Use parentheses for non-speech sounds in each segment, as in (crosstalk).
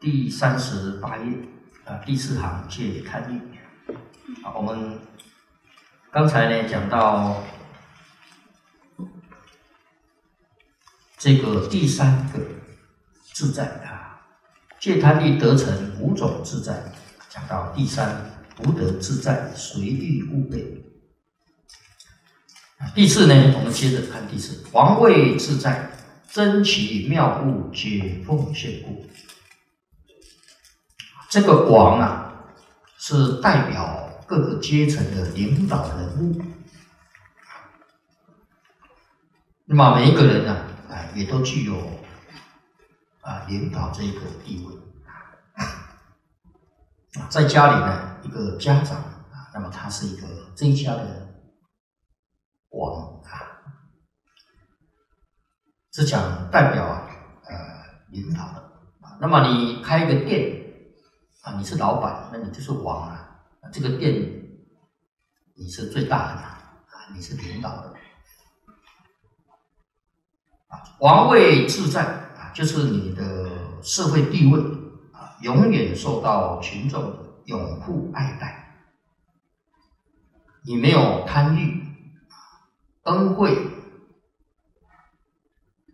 第三十八页啊，第四行借看义。啊，我们刚才呢讲到这个第三个自在啊，借贪利得成五种自在，讲到第三不得自在，随遇勿备。第四呢，我们接着看第四，王位自在。珍奇妙物皆奉献故，这个广啊，是代表各个阶层的领导人物。那么每一个人呢，啊，也都具有啊领导这一个地位。啊，在家里呢，一个家长啊，那么他是一个这一家的王。是讲代表啊，呃，领导的啊。那么你开一个店啊，你是老板，那你就是王啊。这个店你是最大的啊，你是领导的啊。王位自在啊，就是你的社会地位啊，永远受到群众的拥护爱戴。你没有贪欲恩惠。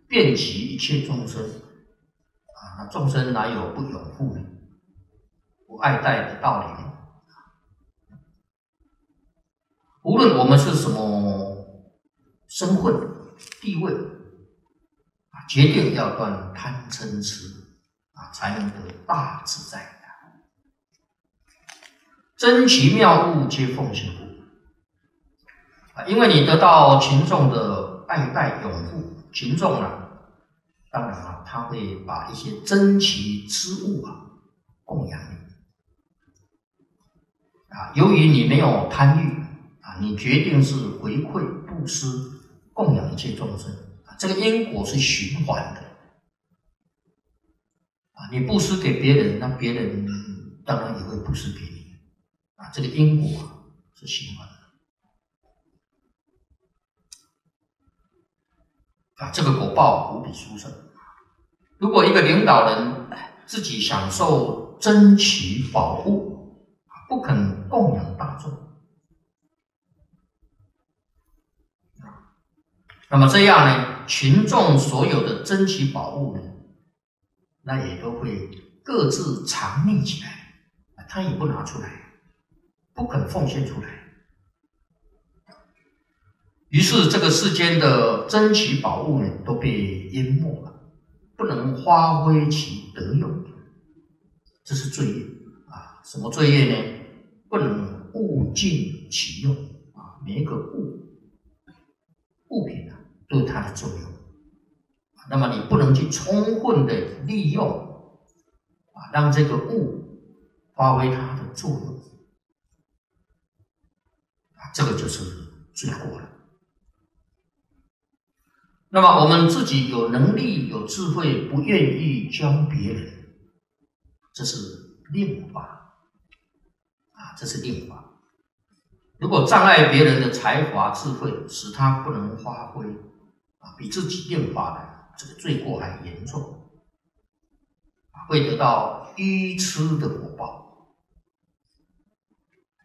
遍及一切众生，啊，众生哪有不拥护呢？不爱戴的道理？无论我们是什么身份、地位，啊，决定要断贪嗔痴，啊，才能得大自在。珍奇妙物皆奉献故，啊，因为你得到群众的爱戴拥护。群众啊，当然啊，他会把一些珍奇之物啊供养你啊。由于你没有贪欲啊，你决定是回馈布施供养一切众生啊。这个因果是循环的啊。你布施给别人，那别人当然也会布施给你啊。这个因果是循环的。啊，这个果报无比殊胜。如果一个领导人自己享受珍奇宝物，不肯供养大众，那么这样呢，群众所有的珍奇宝物呢，那也都会各自藏匿起来，他也不拿出来，不肯奉献出来。于是，这个世间的珍奇宝物呢，都被淹没了，不能发挥其德用，这是罪业啊！什么罪业呢？不能物尽其用啊！每一个物物品啊，都有它的作用，那么你不能去充分的利用啊，让这个物发挥它的作用啊，这个就是罪过了。那么我们自己有能力、有智慧，不愿意教别人，这是另法，这是令法。如果障碍别人的才华、智慧，使他不能发挥啊，比自己令法的这个罪过还严重会得到愚痴的果报。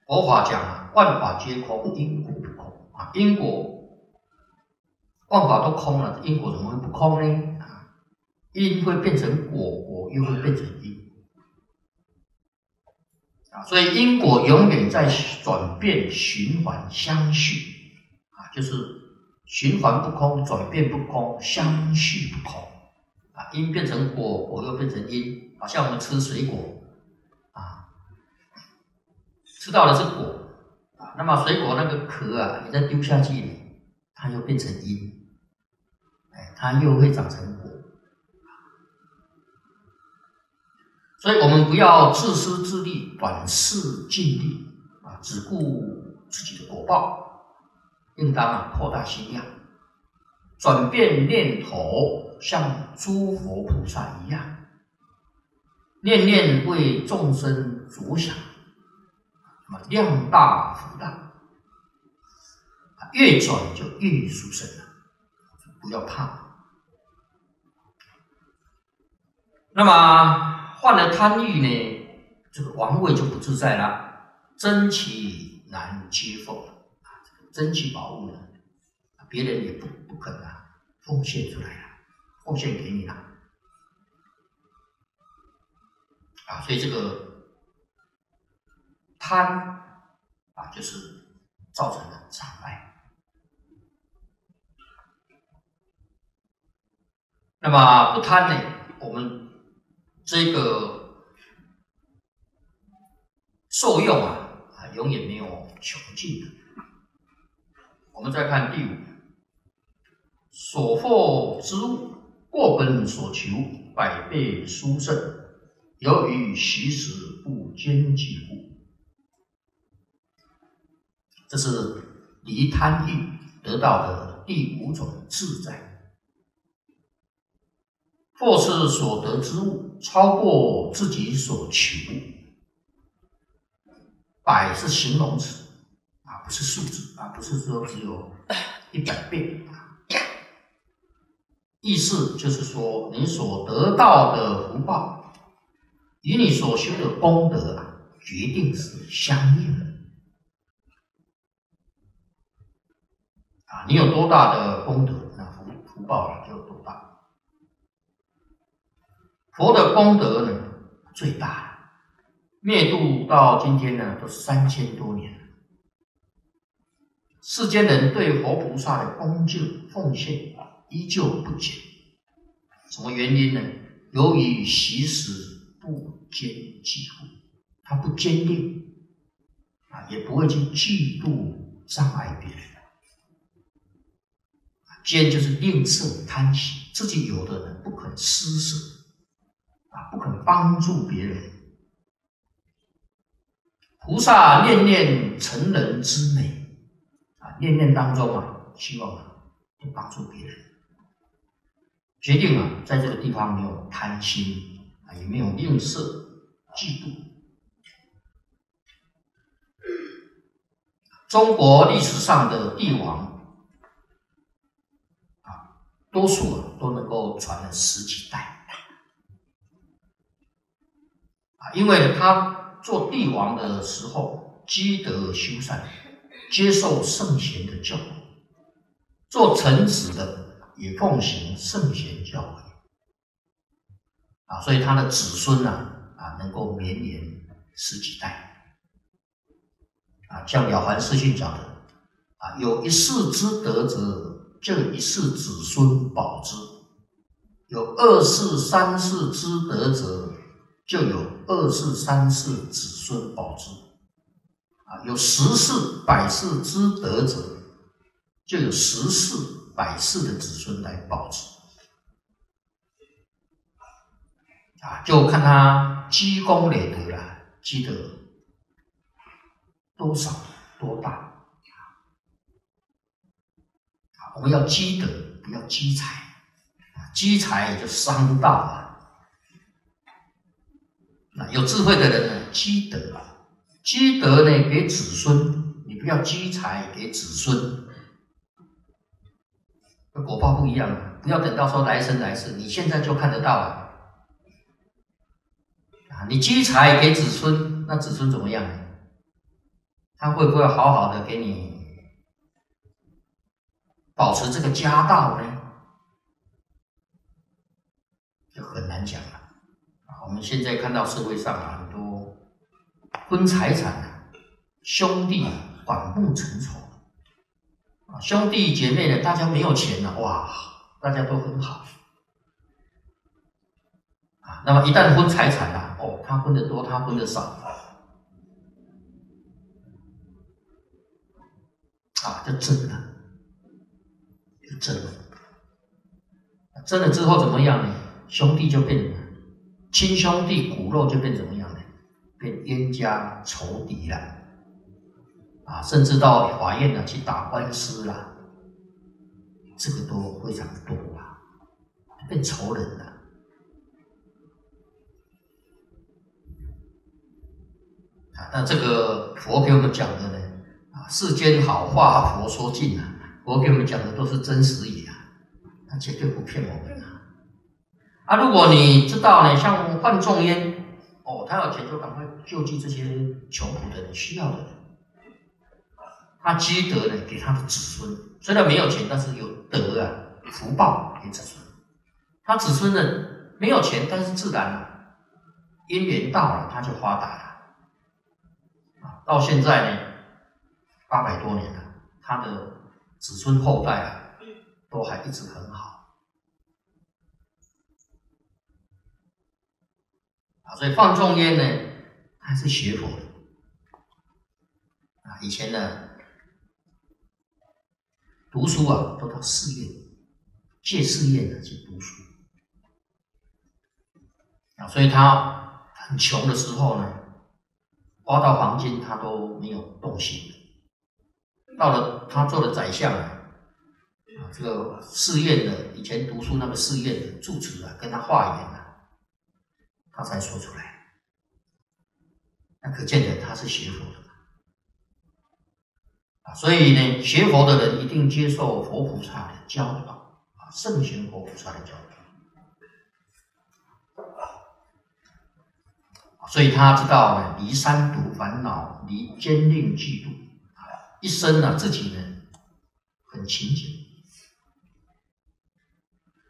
佛法讲啊，万法皆空，因果不空啊，因果。万法都空了，因果怎么会不空呢？啊，因会变成果，果又会变成，啊，所以因果永远在转变、循环、相续，啊，就是循环不空，转变不空，相续不空，啊，因变成果，果又变成因，好像我们吃水果，啊，吃到的是果，啊，那么水果那个壳啊，你再丢下去，它又变成因。哎它又会长成果，所以我们不要自私自利、短视近利啊，只顾自己的果报，应当啊扩大心量，转变念头，像诸佛菩萨一样，念念为众生着想，那么量大福大，越转就越殊胜了，不要怕。那么患了贪欲呢，这个王位就不自在了，珍奇难接受啊，这个珍奇宝物呢，别人也不不肯啊奉献出来了，奉献给你了啊，所以这个贪啊，就是造成了障碍。那么不贪呢，我们这个受用啊啊，永远没有穷尽的。我们再看第五，所获之物，过本所求，百倍殊胜，由于习时不坚记故。这是离贪欲得到的第五种自在。或是所得之物超过自己所求，百是形容词啊，不是数字啊，不是说只有一百倍意思就是说，你所得到的福报与你所修的功德啊，决定是相应的啊。你有多大的功德，那福福报就多大。佛的功德呢最大，灭度到今天呢都三千多年了。世间人对活菩萨的恭敬奉献依旧不减，什么原因呢？由于习时不坚记护，他不坚定啊，也不会去嫉妒障碍别人。坚就是吝啬贪心，自己有的人不肯施舍。啊，不肯帮助别人。菩萨念念成人之美，啊，念念当中啊，希望啊，帮助别人。决定啊，在这个地方没有贪心，啊，也没有吝啬、嫉妒。中国历史上的帝王，啊，多数啊都能够传了十几代。因为他做帝王的时候积德修善，接受圣贤的教诲；做臣子的也奉行圣贤教诲。啊，所以他的子孙呢，啊，能够绵延十几代。啊，像《了凡四训》讲的，啊，有一世之德者，就一世子孙保之；有二世、三世之德者。就有二世、三世子孙保之，啊，有十世、百世之德者，就有十世、百世的子孙来保之，啊，就看他积功累德了，积德多少多大，啊，我们要积德，不要积财，啊，积财也就伤道那有智慧的人呢，积德啊，积德呢给子孙，你不要积财给子孙，果报不一样，不要等到说来生来世，你现在就看得到了。啊，你积财给子孙，那子孙怎么样？他会不会好好的给你保持这个家道呢？就很难讲。我们现在看到社会上，很多分财产啊，兄弟反目成仇啊，兄弟姐妹呢，大家没有钱了，哇，大家都很好啊。那么一旦分财产了，哦，他分的多，他分的少啊，就争了，就争了，争了之后怎么样呢？兄弟就变。亲兄弟骨肉就变怎么样呢？变冤家仇敌了，啊，甚至到法院呢去打官司了，这个都非常多啊，变仇人了。啊，那这个佛给我们讲的呢，啊，世间好话佛说尽啊，佛给我们讲的都是真实语啊，他绝对不骗我们。啊，如果你知道呢，像范仲淹，哦，他有钱就赶快救济这些穷苦的人、需要的人。他积德呢，给他的子孙，虽然没有钱，但是有德啊，福报给子孙。他子孙呢，没有钱，但是自然因缘到了，他就发达了。啊，到现在呢，八百多年了，他的子孙后代啊，都还一直很好。所以范仲淹呢，他是学佛的啊。以前呢，读书啊，都到寺院借寺院的去读书啊。所以他很穷的时候呢，挖到黄金他都没有动心。到了他做了宰相啊，这个寺院的以前读书那个寺院的住持啊，跟他化缘。他才说出来，那可见的他是学佛的啊，所以呢，学佛的人一定接受佛菩萨的教导啊，圣贤佛菩萨的教导，所以他知道呢，离三毒烦恼，离坚定嫉妒啊，一生呢自己呢很勤俭。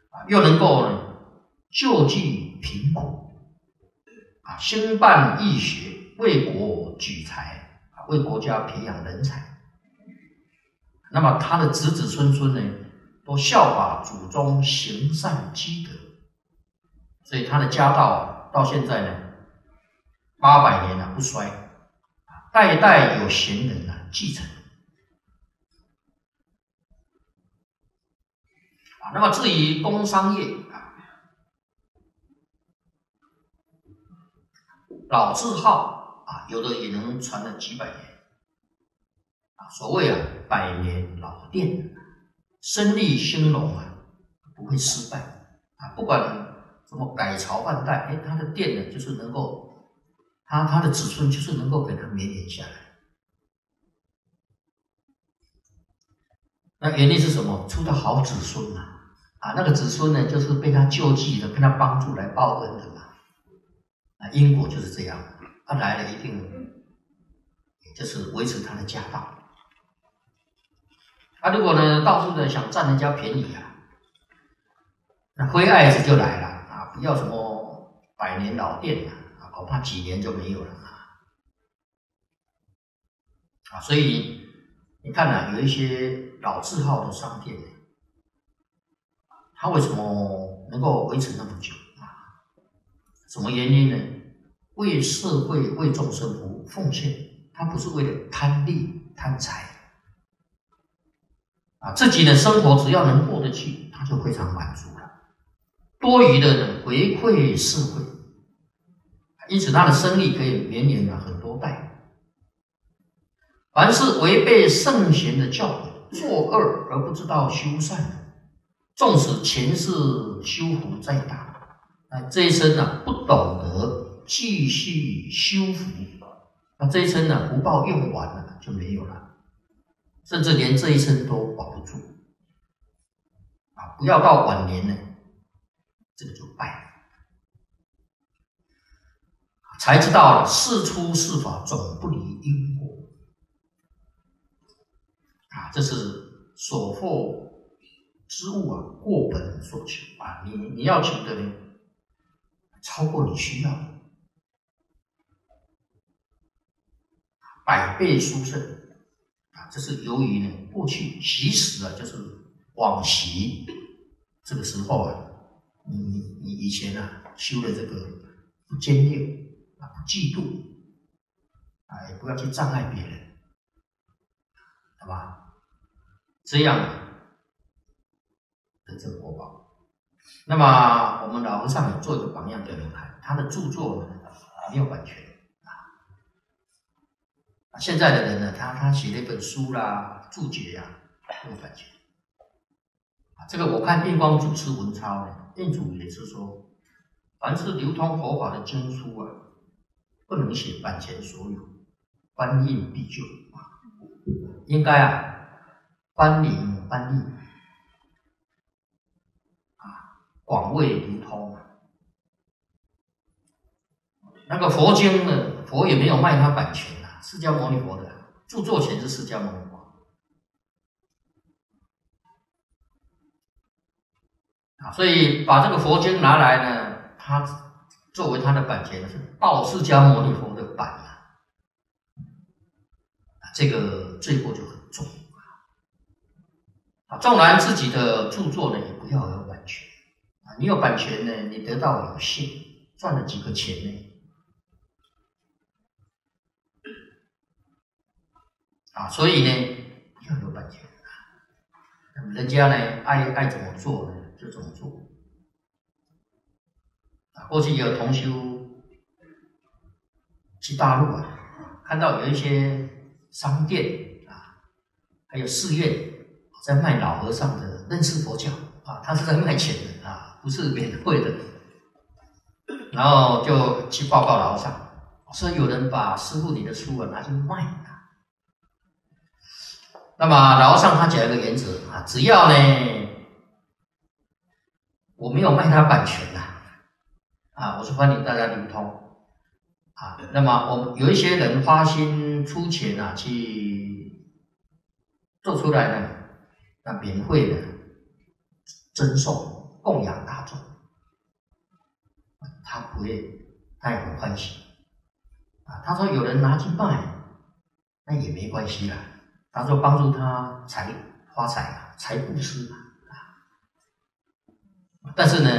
啊，又能够呢救济贫苦。兴办义学，为国举才，为国家培养人才。那么他的子子孙孙呢，都效法祖宗行善积德，所以他的家道到现在呢，八百年了不衰，代代有贤人啊继承。啊，那么至于工商业啊。老字号啊，有的也能传了几百年啊。所谓啊，百年老店，生意兴隆啊，不会失败啊。不管怎么改朝换代，哎，他的店呢，就是能够，他他的子孙就是能够给他绵延下来。那原因是什么？出的好子孙嘛啊，那个子孙呢，就是被他救济的，被他帮助来报恩的嘛。因果就是这样，他来了一定，就是维持他的家道。啊，如果呢到处的想占人家便宜啊，那灰爱子就来了啊！不要什么百年老店啊，恐怕几年就没有了啊！啊，所以你看呢，有一些老字号的商店，它为什么能够维持那么久？什么原因呢？为社会、为众生服务奉献，他不是为了贪利贪财啊，自己的生活只要能过得去，他就非常满足了。多余的呢回馈社会，因此他的生意可以绵延了很多代。凡是违背圣贤的教诲、作恶而不知道修善的，纵使前世修福再大，那，这一生呢不懂得。继续修福，那这一生呢，福报用完了就没有了，甚至连这一生都保不住啊！不要到晚年呢，这个就败了。才知道事出事法总不离因果啊！这是所获之物啊，过本所求啊！你你要求的呢，超过你需要的。百倍殊胜啊！这是由于呢，过去其实啊，就是往昔这个时候啊，你你以前啊修的这个不坚定啊，不嫉妒啊，也不要去障碍别人，好吧？这样的这个国宝。那么我们老和尚做一个榜样给你们看，他的著作呢没有版权啊。现在的人呢，他他写了一本书啦，注解呀，都有版权。这个我看印光祖师文钞呢，印主也是说，凡是流通佛法的经书啊，不能写版权所有，翻印必旧啊，应该啊，翻领翻印啊，广为流通那个佛经呢，佛也没有卖他版权啊，释迦牟尼佛的著作权是释迦牟尼佛啊，所以把这个佛经拿来呢，他作为他的版权是盗释迦牟尼佛的版啊，这个罪过就很重啊。纵然自己的著作呢，也不要有版权，你有版权呢，你得到有限，赚了几个钱呢？啊，所以呢，要有版权啊。那么人家呢，爱爱怎么做呢，就怎么做。啊，过去有同修去大陆啊，看到有一些商店啊，还有寺院在卖老和尚的认识佛教啊，他是在卖钱的，不是免费的。然后就去报告老和尚，说有人把师傅你的书啊拿去卖了。那么老和尚他讲一个原则啊，只要呢我没有卖他版权呐，啊，我是欢迎大家流通啊。那么我们有一些人花心出钱啊，去做出来呢，那免费的赠送供养他，他不会，他也很欢喜啊。他说有人拿去卖，那也没关系啦。他说：“帮助他财发财啊，财布施啊。但是呢，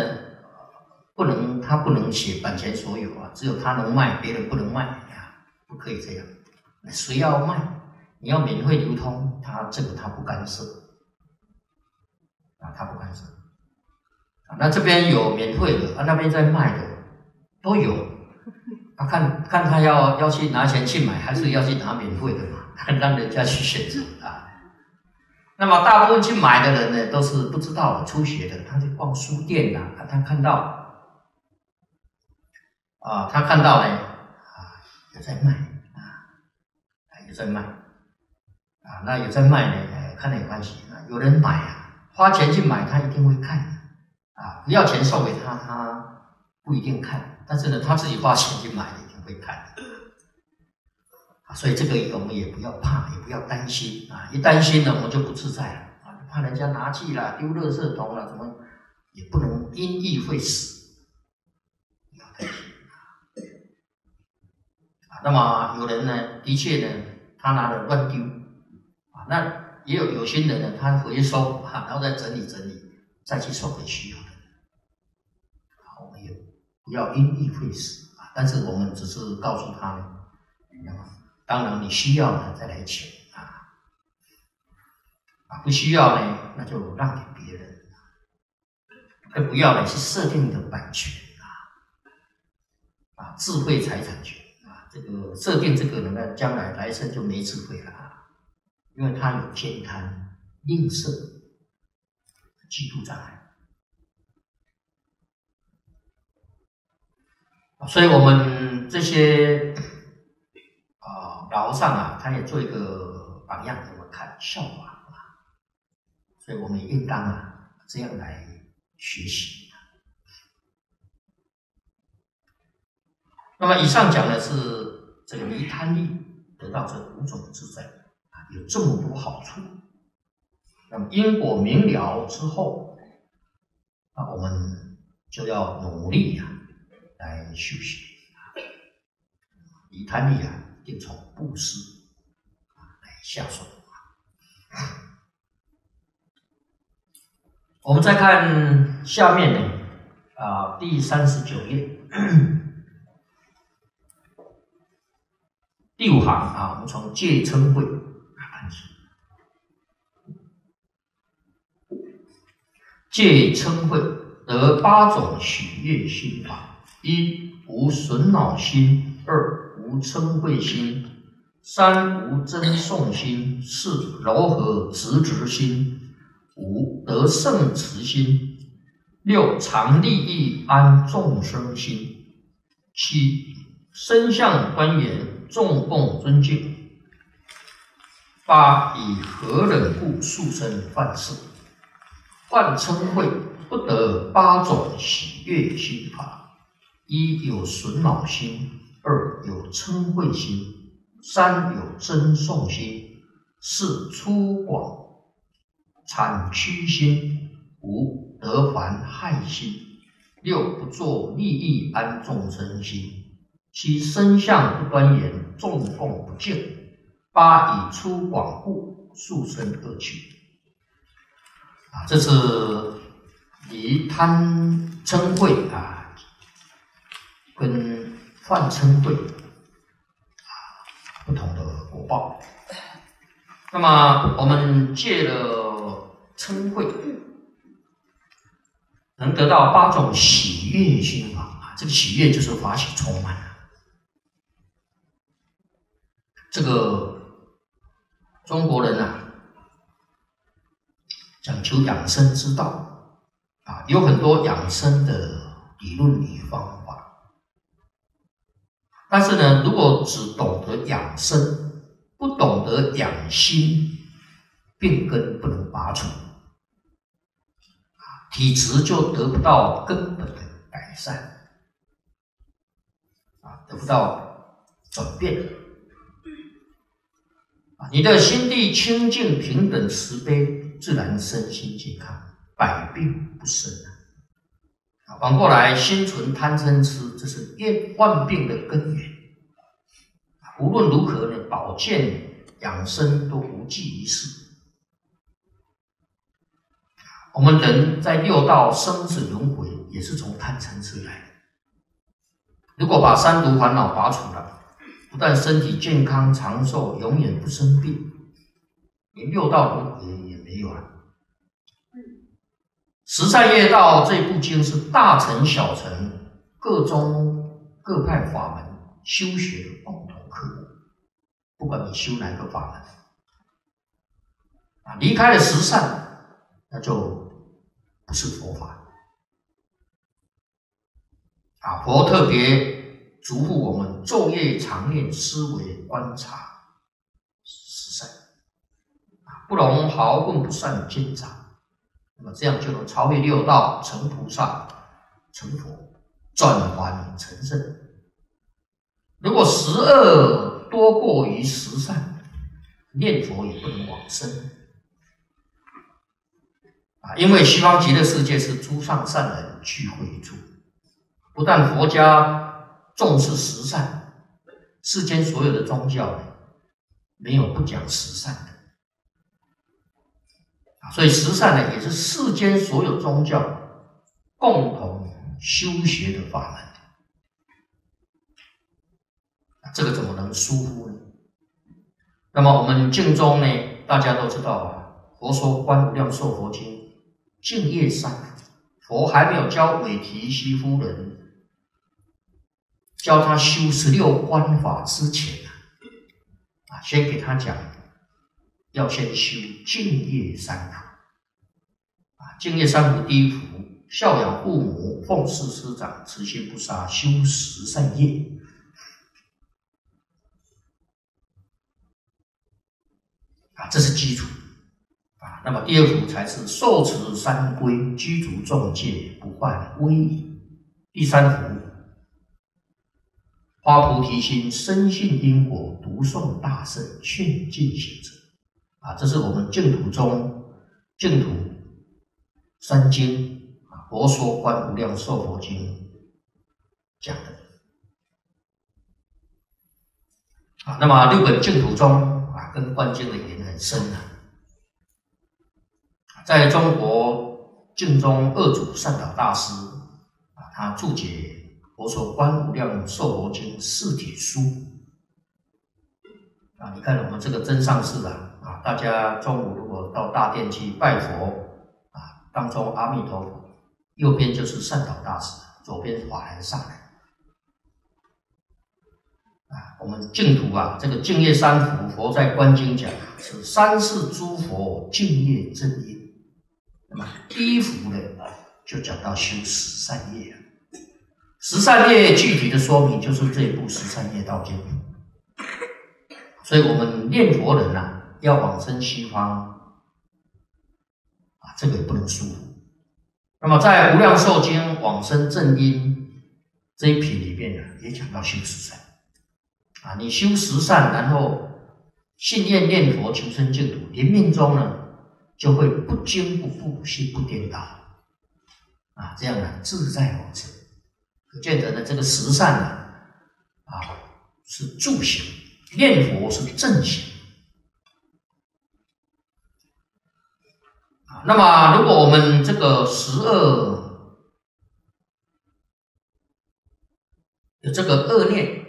不能他不能写版权所有啊，只有他能卖，别人不能卖啊，不可以这样。谁要卖，你要免费流通，他这个他不干涉啊，他不干涉。那这边有免费的，啊那边在卖的都有，(laughs) 啊看看他要要去拿钱去买，还是要去拿免费的嘛。(laughs) ”让人家去选择啊，那么大部分去买的人呢，都是不知道的、初学的，他去逛书店呐，他看到啊，他看到呢啊，有在卖啊，有在卖啊，那有在卖呢，看了有关系啊，有人买啊，花钱去买，他一定会看啊，不要钱送给他，他不一定看，但是呢，他自己花钱去买，一定会看。所以这个我们也不要怕，也不要担心啊！一担心呢，我们就不自在了啊！怕人家拿去了，丢垃圾桶了，怎么也不能因意会死，啊！那么有人呢，的确呢，他拿了乱丢啊，那也有有心人呢，他回收哈，然后再整理整理，再去送给需要的。不要因意会死啊！但是我们只是告诉他呢，那么。当然，你需要呢，再来请啊，啊，不需要呢，那就让给别人。更不要呢，是设定的版权啊，啊，智慧财产权啊，这个设定这个人呢，将来来生就没智慧了啊，因为他有偏贪、吝啬、嫉妒障碍。所以我们这些啊。老和尚啊，他也做一个榜样给我们看，效果啊，所以我们也应当啊这样来学习。那么以上讲的是这个离贪力得到这五种自在啊，有这么多好处。那么因果明了之后，那，我们就要努力呀来修行啊，离贪力啊。定从布施啊来下手。我们再看下面呢啊第三十九页 (coughs) 第五行啊，我们从戒称会看起。戒称会得八种喜悦心法：一无损恼心，二。无嗔恚心，三无争讼心，四柔和直直心，五得胜慈心，六常利益安众生心，七身相端严众共尊敬，八以何忍故速生犯事，犯嗔恚不得八种喜悦心法。一有损恼心，二有嗔恚心，三有争讼心，四粗广产屈心，五得烦害心，六不作利益安众生心，七身相不端严，众共不敬，八以粗广故，速生恶趣。啊，这是以贪嗔恚啊，跟犯嗔恚啊不同的果报。那么我们借了嗔恚，能得到八种喜悦心法啊。这个喜悦就是法喜充满。这个中国人啊。讲求养生之道啊，有很多养生的理论与方法。但是呢，如果只懂得养生，不懂得养心，病根不能拔除，体质就得不到根本的改善，啊，得不到转变。你的心地清净、平等、慈悲。自然身心健康，百病不生啊！反过来，心存贪嗔痴，这是业万病的根源。无论如何呢，保健养生都无济于事。我们人在六道生死轮回，也是从贪嗔痴来的。如果把三毒烦恼拔除了，不但身体健康长寿，永远不生病，连六道轮回也。没有了。十善业道这部经是大乘小乘各宗各派法门修学共同课目，不管你修哪个法门，啊，离开了十善，那就不是佛法。啊，佛特别嘱咐我们昼夜常念思维观察十善，啊。不容毫分不善经常，那么这样就能超越六道，成菩萨、成佛，转凡成圣。如果十恶多过于十善，念佛也不能往生啊！因为西方极乐世界是诸上善人聚会处，不但佛家重视十善，世间所有的宗教没有不讲十善的。所以，十善呢，也是世间所有宗教共同修学的法门。这个怎么能疏忽呢？那么，我们净宗呢，大家都知道啊，佛说《观无量寿佛经》，净业三佛还没有教韦提希夫人教他修十六观法之前啊，先给他讲。要先修敬业三福啊！敬业三福第一福，孝养父母，奉事师长，慈心不杀，修十善业啊，这是基础啊。那么第二福才是受持三规，居足众戒，不犯威仪。第三福，发菩提心，深信因果，读诵大圣，劝进行者。啊，这是我们净土中净土三经啊，《佛说观无量寿佛经》讲的啊。那么六本净土中啊，跟观经的缘很深啊。在中国净宗二祖善导大师啊，他注解《佛说观无量寿佛经》四体书啊。你看我们这个真上士啊。啊，大家中午如果到大殿去拜佛，啊，当中阿弥陀佛，右边就是善导大师，左边是法兰上人。啊，我们净土啊，这个净业三福，佛在观经讲是三世诸佛净业正业。那么第一福呢，就讲到修十善业，十善业具体的说明就是这部十善业道经。所以我们念佛人呐。要往生西方啊，这个也不能疏忽。那么在《无量寿经》往生正因这一品里面呢，也讲到修十善啊，你修十善，然后信愿念佛求生净土，临命中呢，就会不惊不怖，心不颠倒啊，这样呢自在往生。可见得呢，这个十善呢，啊是助行，念佛是正行啊。那么，如果我们这个十二。有这个恶念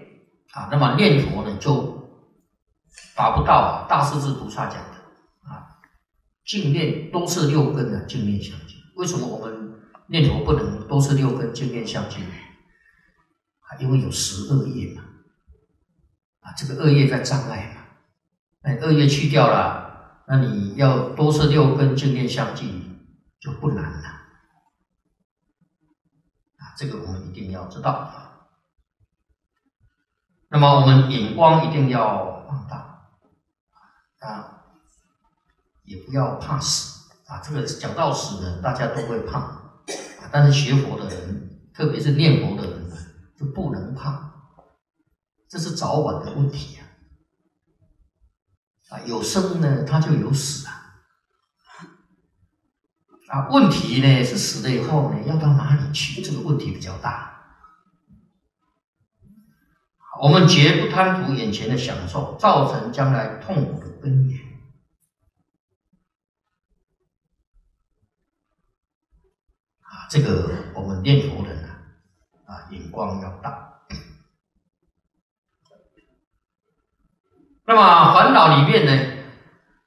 啊，那么念佛呢就达不到大势至菩萨讲的啊，净念都是六根的净念相继。为什么我们念佛不能都是六根净念相继？因为有十恶业嘛，啊，这个恶业在障碍嘛，那恶业去掉了，那你要多是六根净念相继就不难了啊，这个我们一定要知道。那么我们眼光一定要放大啊，也不要怕死啊。这个讲到死呢，大家都会怕啊，但是学佛的人，特别是念佛的人呢，就不能怕，这是早晚的问题啊。啊，有生呢，他就有死啊。啊，问题呢是死了以后呢，要到哪里去？这个问题比较大。我们绝不贪图眼前的享受，造成将来痛苦的根源。啊，这个我们念佛人啊，啊，眼光要大。那么烦恼里面呢，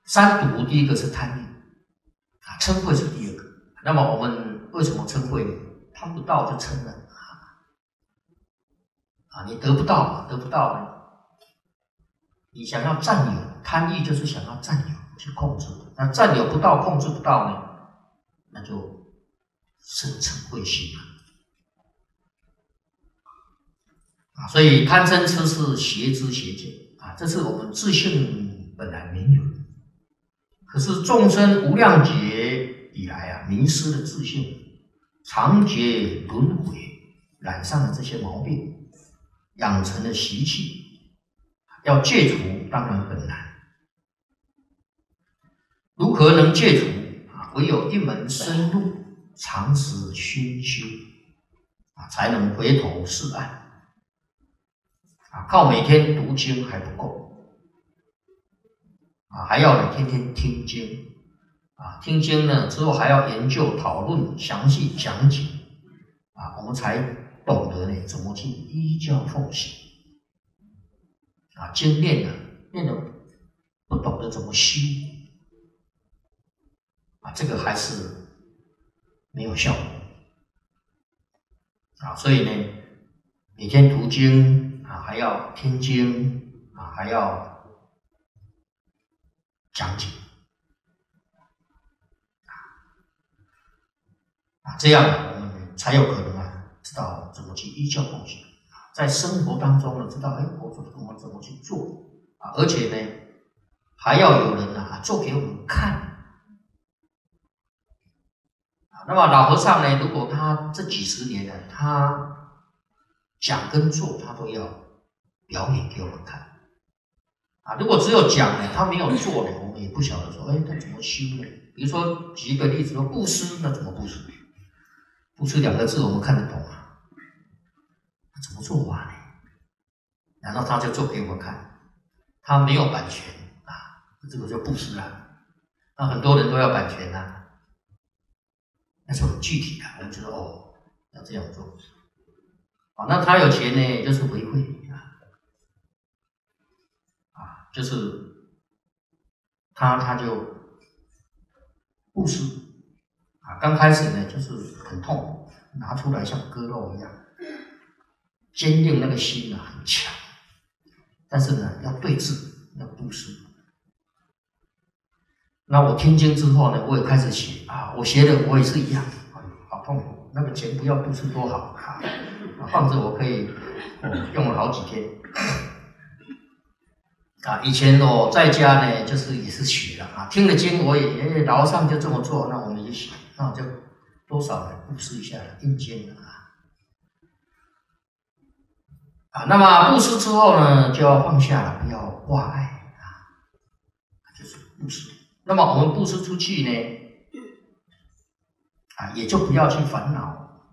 三毒第一个是贪欲，啊，嗔恚是第二个。那么我们为什么嗔恚呢？贪不到就嗔了。啊，你得不到，得不到呢？你想要占有，贪欲就是想要占有，去控制。那占有不到，控制不到呢？那就生成慧心了。啊，所以贪嗔痴是邪知邪见，这是我们自信本来没有。可是众生无量劫以来啊，迷失了自信，长劫轮回，染上了这些毛病。养成了习气，要戒除当然很难。如何能戒除啊？唯有一门深入，常时熏修啊，才能回头是岸。啊，靠每天读经还不够啊，还要天天听经啊，听经呢之后还要研究讨论，详细讲解啊，我们才。懂得呢，怎么去依教奉行啊？经念呢念的不懂得怎么修啊？这个还是没有效果啊！所以呢，每天读经，还要听经啊，还要讲解啊，这样我们才有可能啊。知道怎么去依教奉行，在生活当中呢，知道哎，我怎么怎么去做啊，而且呢，还要有人啊做给我们看。那么老和尚呢，如果他这几十年呢，他讲跟做，他都要表演给我们看啊。如果只有讲呢，他没有做呢，我们也不晓得说，哎，他怎么修呢？比如说举一个例子，说布施，那怎么布施？布施两个字，我们看得懂啊。怎么做法呢？然后他就做给我们看，他没有版权啊，这个就布施啊。那很多人都要版权呐，那是很具体的，我们知道哦，要这样做。啊，那他有钱呢，就是回馈啊，啊，就是他他就布施啊，刚开始呢就是很痛，拿出来像割肉一样。坚定那个心呢很强，但是呢要对治，要布施。那我听经之后呢，我也开始学啊，我学的我也是一样，好痛苦。那个钱不要布施多好啊，放着我可以用了好几天。啊，以前我在家呢，就是也是学了啊，听了经我也哎，老上就这么做，那我们也学，那就多少呢布施一下印经啊。啊，那么布施之后呢，就要放下了，不要挂碍啊，就是布施。那么我们布施出去呢，啊，也就不要去烦恼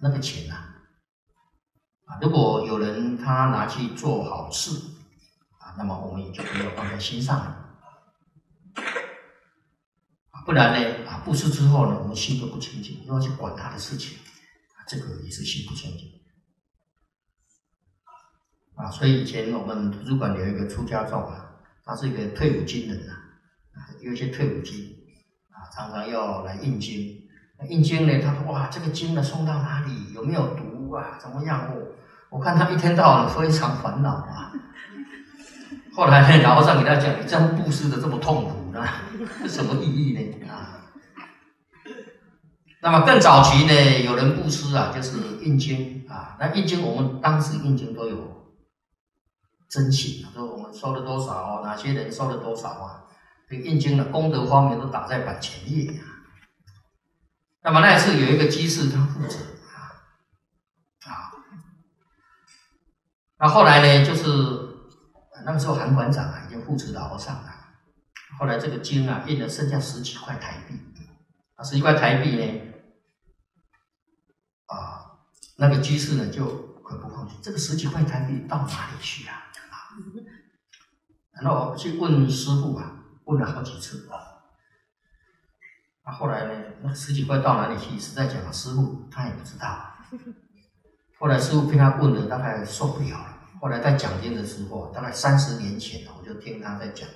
那个钱呐，啊，如果有人他拿去做好事，那么我们也就没有放在心上了。不然呢，啊，布施之后呢，我们心都不清净，要去管他的事情，啊，这个也是心不清净。啊，所以以前我们图书馆有一个出家众啊，他是一个退伍军人呐，啊，有一些退伍军啊，常常要来印经。印经呢，他说哇，这个经呢送到哪里？有没有毒啊？怎么样？我我看他一天到晚非常烦恼啊。后来呢，老和尚给他讲，你这样布施的这么痛苦呢，(laughs) 是什么意义呢？啊，那么更早期呢，有人布施啊，就是印经啊，那印经我们当时印经都有。征信，说我们收了多少，哪些人收了多少啊？这印经的功德方面都打在板前页啊。那么那次有一个居士他负责啊，啊，那后来呢，就是那个时候韩馆长啊已经护持老和尚了，后来这个经啊印了剩下十几块台币，啊十几块台币呢，啊那个居士呢就很不放心，这个十几块台币到哪里去啊？然后去问师傅啊，问了好几次啊。那后来呢，那十几块到哪里去？实在讲，师傅他也不知道。后来师傅被他问的大概受不了了。后来在讲经的时候，大概三十年前我就听他在讲。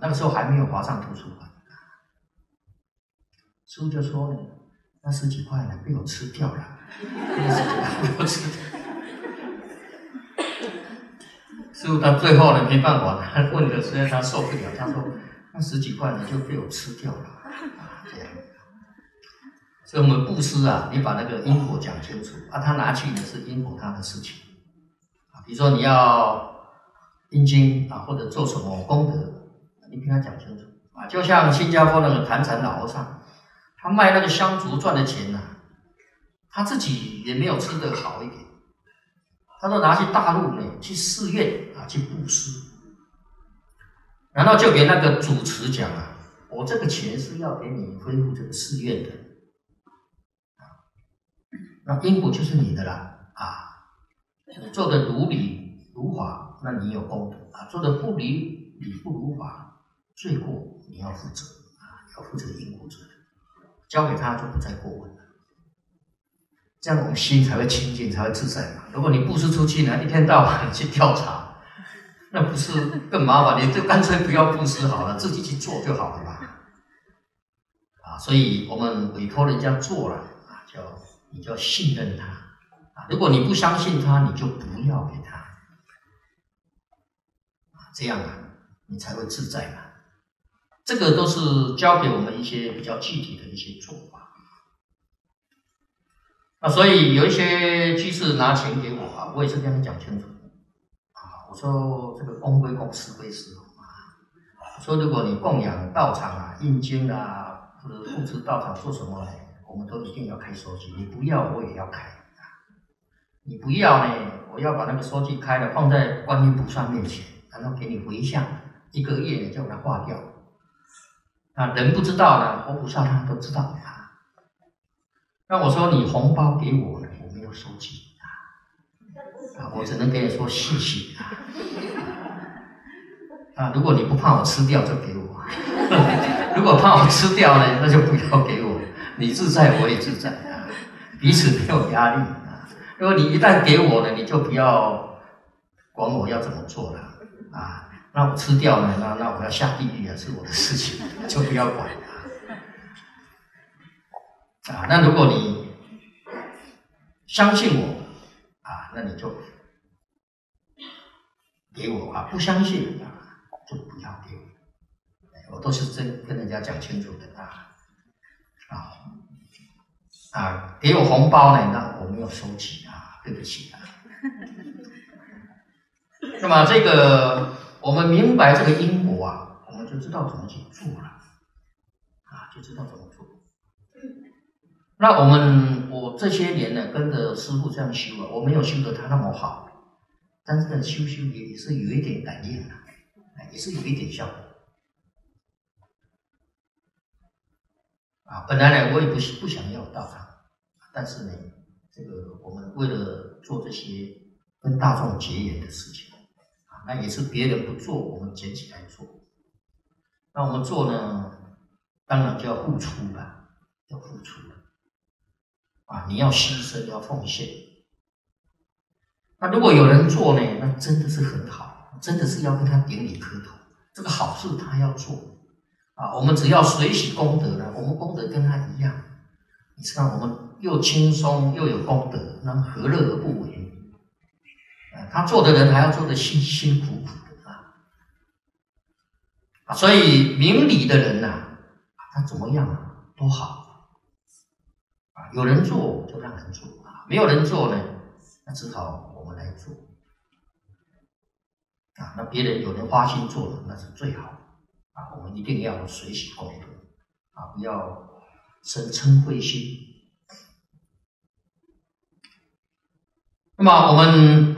那个时候还没有华上图书馆，师傅就说，那十几块呢被我吃掉了，师傅到最后呢，没办法，他问的实在他受不了。他说：“那十几块呢，就被我吃掉了。”啊，这样。所以，我们布施啊，你把那个因果讲清楚啊，他拿去呢是因果他的事情。比如说你要印经啊，或者做什么功德，你跟他讲清楚啊。就像新加坡那个坛禅老和尚，他卖那个香烛赚的钱呢，他自己也没有吃的好一点。他说拿去大陆呢，去寺院啊去布施，然后就给那个主持讲啊，我这个钱是要给你恢复这个寺院的，那因果就是你的啦，做的如理如法，那你有功德啊；做的不理理不如法，罪过你要负责啊，要负责因果责任，交给他就不再过问了。这样我们心才会清净，才会自在嘛。如果你布施出去呢，一天到晚去调查，那不是更麻烦？你就干脆不要布施好了，自己去做就好了嘛。啊，所以我们委托人家做了啊，就你就要信任他。如果你不相信他，你就不要给他，这样啊，你才会自在嘛。这个都是教给我们一些比较具体的一些做法。啊，所以有一些居士拿钱给我啊，我也是跟他讲清楚啊。我说这个公归公，私归私啊。说如果你供养道场啊、印经啊，或者布置道场做什么，我们都一定要开收据。你不要，我也要开。你不要呢，我要把那个收据开了，放在观音菩萨面前，然后给你回向，一个月就把它化掉。啊，人不知道呢，佛菩萨他都知道啊。那我说你红包给我了，我没有收据啊，我只能跟你说谢谢啊。啊，如果你不怕我吃掉，就给我；(laughs) 如果怕我吃掉呢，那就不要给我。你自在，我也自在啊，彼此没有压力。如果你一旦给我了，你就不要管我要怎么做了啊。那我吃掉了，那那我要下地狱啊，是我的事情，就不要管。啊，那如果你相信我啊，那你就给我啊；不相信啊，就不要给我。我都是真跟人家讲清楚的啊啊啊！给我红包呢，那我没有收起，对不起啊。那么这个我们明白这个因果啊，我们就知道怎么去做了啊，就知道怎么做。那我们我这些年呢，跟着师傅这样修啊，我没有修得他那么好，但是呢，修修也也是有一点感应的，也是有一点效果。啊，本来呢，我也不不想要道场，但是呢，这个我们为了做这些跟大众结缘的事情，啊，那也是别人不做，我们捡起来做。那我们做呢，当然就要付出了，要付出了，啊，你要牺牲，要奉献。那如果有人做呢，那真的是很好，真的是要跟他顶礼磕头，这个好事他要做。啊，我们只要随喜功德呢，我们功德跟他一样，你知道，我们又轻松又有功德，那何乐而不为？啊，他做的人还要做的辛辛苦苦的啊，啊，所以明理的人呐，他怎么样啊都好，啊，有人做就让人做啊，没有人做呢，那只好我们来做，啊，那别人有人花心做了，那是最好。啊，我们一定要随喜功德，啊，不要生嗔恚心。那么我们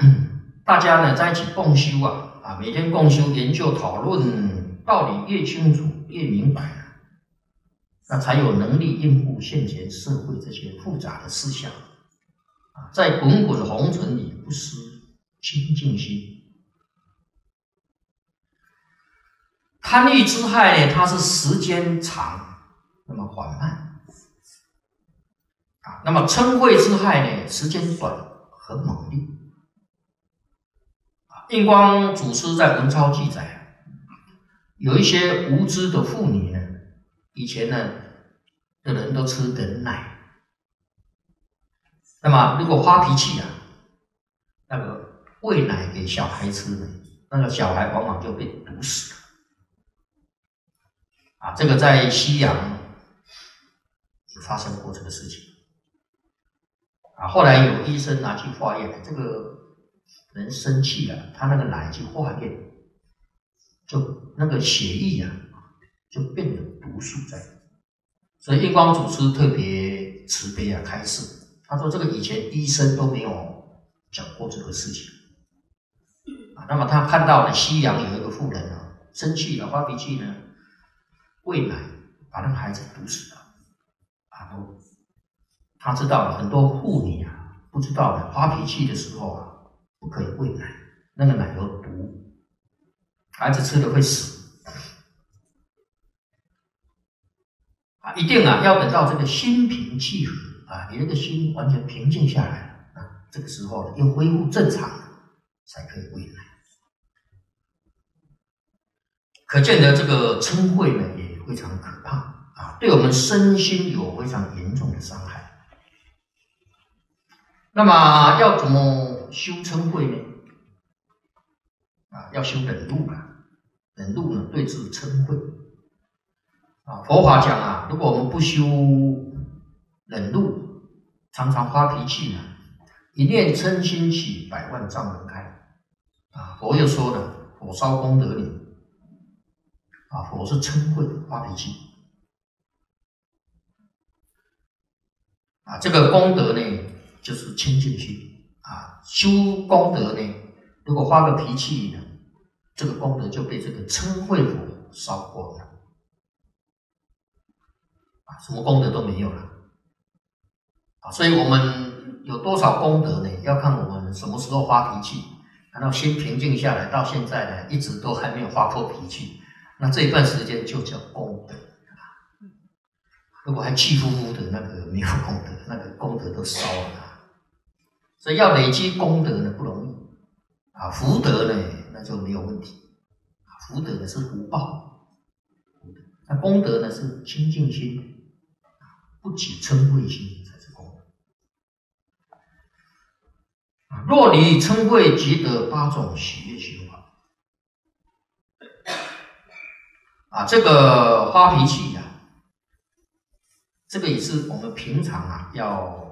大家呢在一起共修啊，啊，每天共修研究讨论道理越清楚越明白，那才有能力应付现前社会这些复杂的思想，啊，在滚滚红尘里不失清净心。贪欲之害呢，它是时间长，那么缓慢。啊；那么嗔恚之害呢，时间短，很猛烈啊。印光祖师在文钞记载，有一些无知的妇女呢，以前呢的人都吃人奶，那么如果发脾气啊，那个喂奶给小孩吃呢，那个小孩往往就被毒死了。啊，这个在西洋也发生过这个事情。啊，后来有医生拿去化验，这个人生气了，他那个奶去化验，就那个血液啊，就变得毒素在。所以印光祖师特别慈悲啊，开示，他说这个以前医生都没有讲过这个事情。啊，那么他看到了西洋有一个妇人啊，生气了，发脾气呢。喂奶把那个孩子毒死了，啊，都他知道很多妇女啊不知道的，发脾气的时候啊不可以喂奶，那个奶有毒，孩子吃了会死，啊，一定啊要等到这个心平气和啊，你那个心完全平静下来啊，这个时候又恢复正常了，才可以喂奶。可见的这个嗔恚呢也。非常可怕啊！对我们身心有非常严重的伤害。那么要怎么修嗔恚呢？啊，要修忍辱啊！忍辱呢，对治嗔恚啊。佛法讲啊，如果我们不修忍辱，常常发脾气呢，一念嗔心起，百万障门开啊。佛又说了，火烧功德林。啊，佛是嗔恚发脾气啊，这个功德呢，就是清净心啊。修功德呢，如果发个脾气呢，这个功德就被这个嗔恚火烧光了啊，什么功德都没有了啊。所以我们有多少功德呢？要看我们什么时候发脾气，然后先平静下来，到现在呢，一直都还没有发过脾气。那这一段时间就叫功德！如果还气呼呼的，那个没有功德，那个功德都烧了。所以要累积功德呢不容易啊，福德呢那就没有问题。福德呢是福报，那功德呢是清净心，不起嗔恚心才是功德。若你嗔恚，即得八种喜悦心法。啊，这个发脾气呀，这个也是我们平常啊要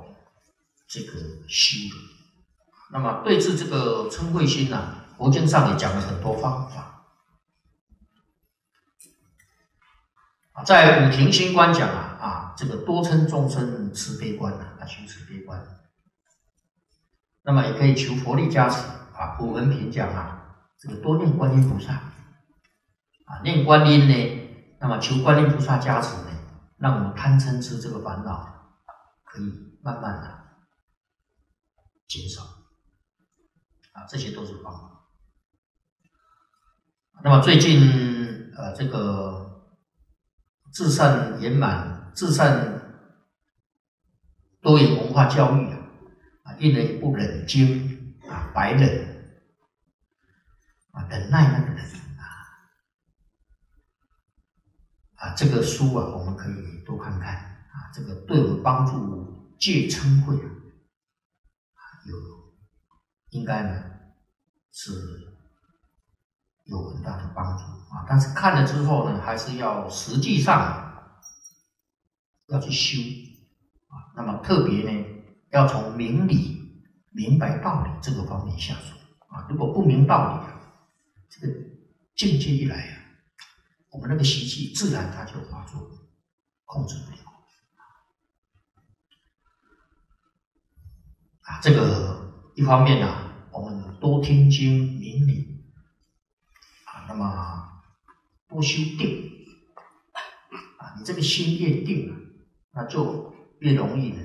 这个修的。那么对治这个嗔恚心呢，佛经上也讲了很多方法。在《五庭心观》讲啊，啊，这个多称众生慈悲观啊，修慈悲观。那么也可以求佛力加持啊，古文评讲啊，这个多念观音菩萨啊，念观音呢，那么求观音菩萨加持呢，让我们贪嗔痴这个烦恼可以慢慢的减少啊，这些都是方法。那么最近呃，这个至善圆满、至善多元文化教育啊。印了一部《忍经》啊，白忍啊，忍耐那个忍啊，啊，这个书啊，我们可以多看看啊，这个对我帮助戒嗔慧啊，有应该呢是有很大的帮助啊。但是看了之后呢，还是要实际上要去修啊。那么特别呢。要从明理、明白道理这个方面下手啊！如果不明道理啊，这个境界一来啊，我们那个习气自然它就发作，控制不了啊。这个一方面呢，我们多听经明理啊，那么多修定啊，你这个心越定啊，那就越容易呢。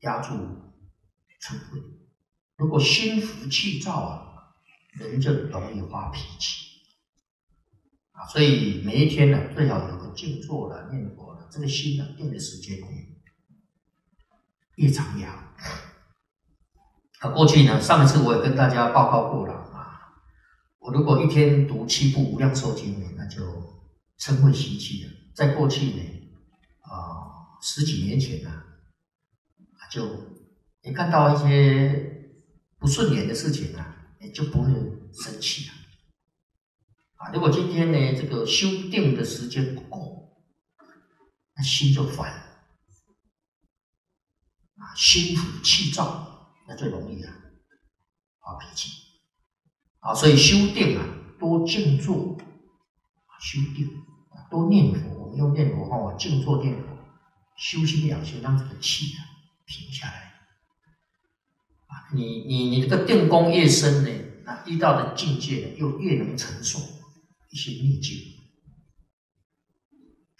压住嗔恚，如果心浮气躁啊，人就容易发脾气啊。所以每一天呢，最好有个静坐的、念佛的，这个心呢定的时间越长越好。啊，过去呢，上一次我也跟大家报告过了啊。我如果一天读七部《无量寿经》呢，那就嗔恚习气了。在过去呢，啊，十几年前呢。就你看到一些不顺眼的事情啊，你就不会生气了啊。如果今天呢，这个修定的时间不够，那心就烦啊，心浮气躁，那最容易啊发脾气啊。所以修定啊，多静坐，修定啊，多念佛。我们用念佛方法静坐念佛，修心养性，让这个气啊。停下来啊！你你你这个定功越深呢，那遇到的境界呢，又越能承受一些逆境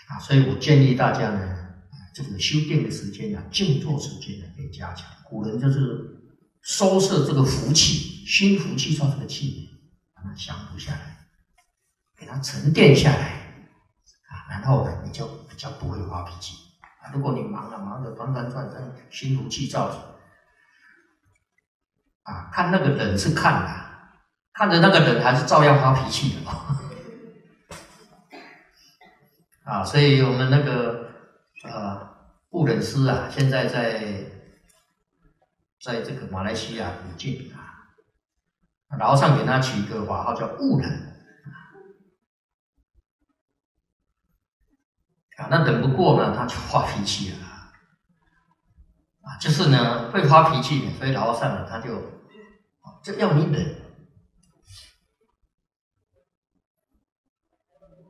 啊！所以我建议大家呢，这个修定的时间呢，静坐时间呢，可以加强。古人就是收摄这个福气，心福气躁这个气，让它降服下来，给它沉淀下来啊，然后呢，你就比较不会发脾气。啊如果你忙了，忙得团团转转，心浮气躁，啊，看那个人是看的，看着那个人还是照样发脾气的，(laughs) 啊，所以我们那个呃布忍师啊，现在在在这个马来西亚附近啊，然后上给他取一个法号叫悟人。啊，那等不过呢，他就发脾气了，啊，就是呢会发脾气，所以老和尚呢他就，就要你忍，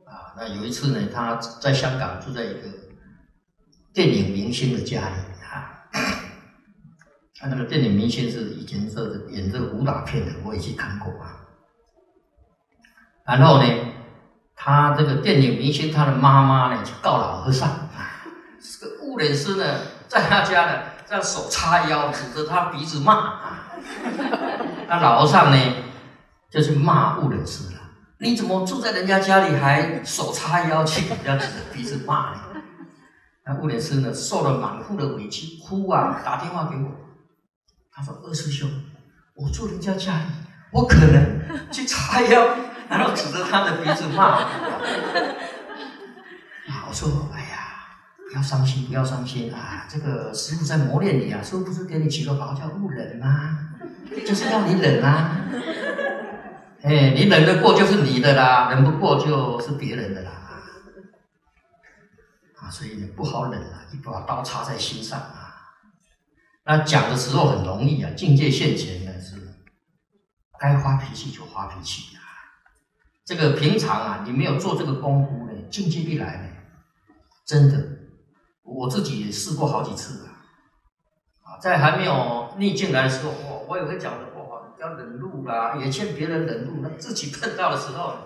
啊，那有一次呢，他在香港住在一个电影明星的家里，他那个电影明星是以前是演这个武打片的，我也去看过啊，然后呢。他这个电影明星，他的妈妈呢，就告老和尚，这个悟忍师呢，在他家呢，这样手叉腰，指着他鼻子骂啊。那老和尚呢，就去骂悟忍师了。你怎么住在人家家里，还手叉腰去人家指着鼻子骂呢？那悟忍师呢，受了满腹的委屈，哭啊，打电话给我。他说：“二师兄，我住人家家里，我可能去叉腰。”然后指着他的鼻子骂，啊！我说：“哎呀，不要伤心，不要伤心啊！这个师傅在磨练你啊，师傅不是给你起个法叫悟忍吗？就是要你忍啊！哎，你忍得过就是你的啦，忍不过就是别人的啦。啊，所以你不好忍啊，一把刀插在心上啊。那讲的时候很容易啊，境界现前呢是该发脾气就发脾气啊。”这个平常啊，你没有做这个功夫呢，境界一来呢，真的我自己也试过好几次啊，啊，在还没有逆境来的时候，我我也会讲的，哇，要忍辱啦，也劝别人忍辱，那自己碰到的时候，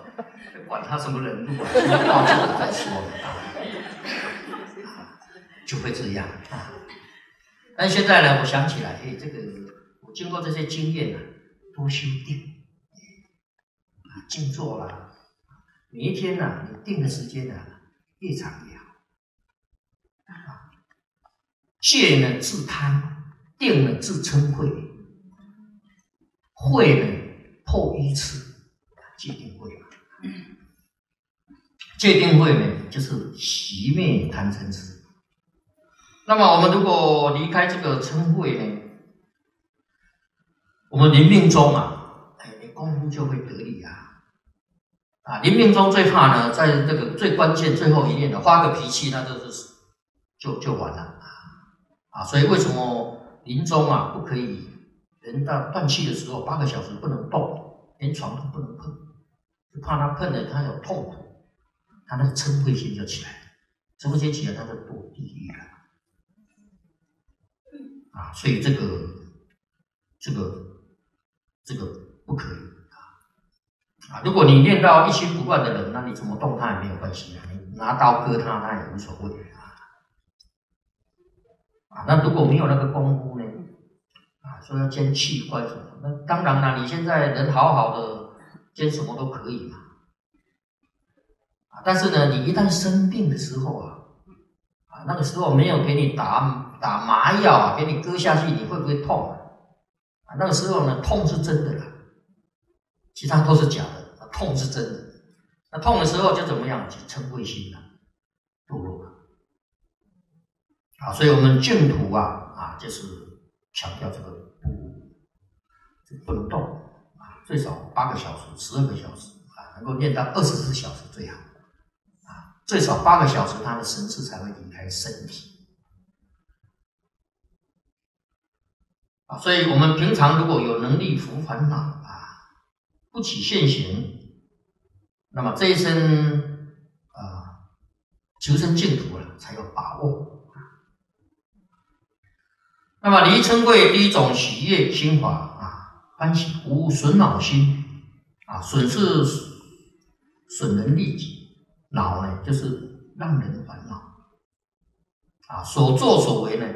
管他什么忍辱啊，到这个再说就会这样啊。但现在呢，我想起来，哎，这个我经过这些经验啊，多修定啊，静坐啦，每一天呢，你定的时间呢，越长越好。啊，戒呢自贪，定呢自嗔恚，慧呢破一次，戒定慧嘛。戒定慧呢，就是熄灭贪嗔痴。那么我们如果离开这个称谓呢，我们临命中啊，哎，你功夫就会得力啊！啊，临命中最怕呢，在这个最关键最后一念的发个脾气，那就是就就完了啊！所以为什么临终啊不可以人到断气的时候八个小时不能动，连床都不能碰，就怕他碰了他有痛苦，他那个嗔恚心就起来了，嗔恚心起来他就堕地狱了。所以这个、这个、这个不可以啊！啊，如果你练到一心不乱的人，那你怎么动他也没有关系啊，你拿刀割他，他也无所谓啊。啊，那如果没有那个功夫呢？啊，说要兼器官什么，那当然了，你现在人好好的，兼什么都可以嘛。啊，但是呢，你一旦生病的时候啊，那个时候没有给你打。打麻药啊，给你割下去，你会不会痛啊？那个时候呢，痛是真的了，其他都是假的，痛是真的。那痛的时候就怎么样？就嗔恚心了，堕落了。啊，所以我们净土啊啊，就是强调这个不不能动啊，最少八个小时、十二个小时啊，能够练到二十四小时最好，最少八个小时，他的神智才会离开身体。啊，所以我们平常如果有能力伏烦恼啊，不起现行，那么这一生啊，求生净土了才有把握。那么离嗔恚第一种喜悦心法啊，欢喜无损恼心啊，损是损人利己，恼呢就是让人烦恼啊，所作所为呢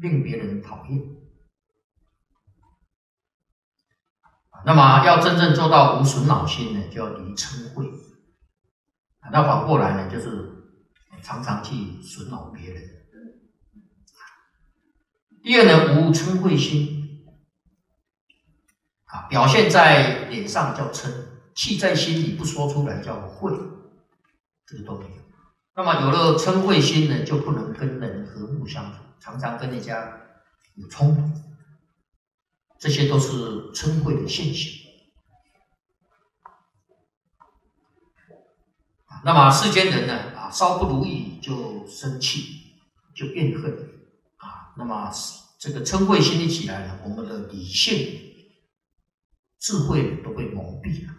令别人讨厌。那么要真正做到无损恼心呢，就要离嗔恚。那反过来呢，就是常常去损恼别人。第二呢，无嗔恚心，啊，表现在脸上叫嗔，气在心里不说出来叫恚，这个都没有。那么有了嗔恚心呢，就不能跟人和睦相处，常常跟人家有冲突。这些都是嗔恚的现象。那么世间人呢？啊，稍不如意就生气，就怨恨啊。那么这个嗔恚心一起来了，我们的理性、智慧都被蒙蔽了。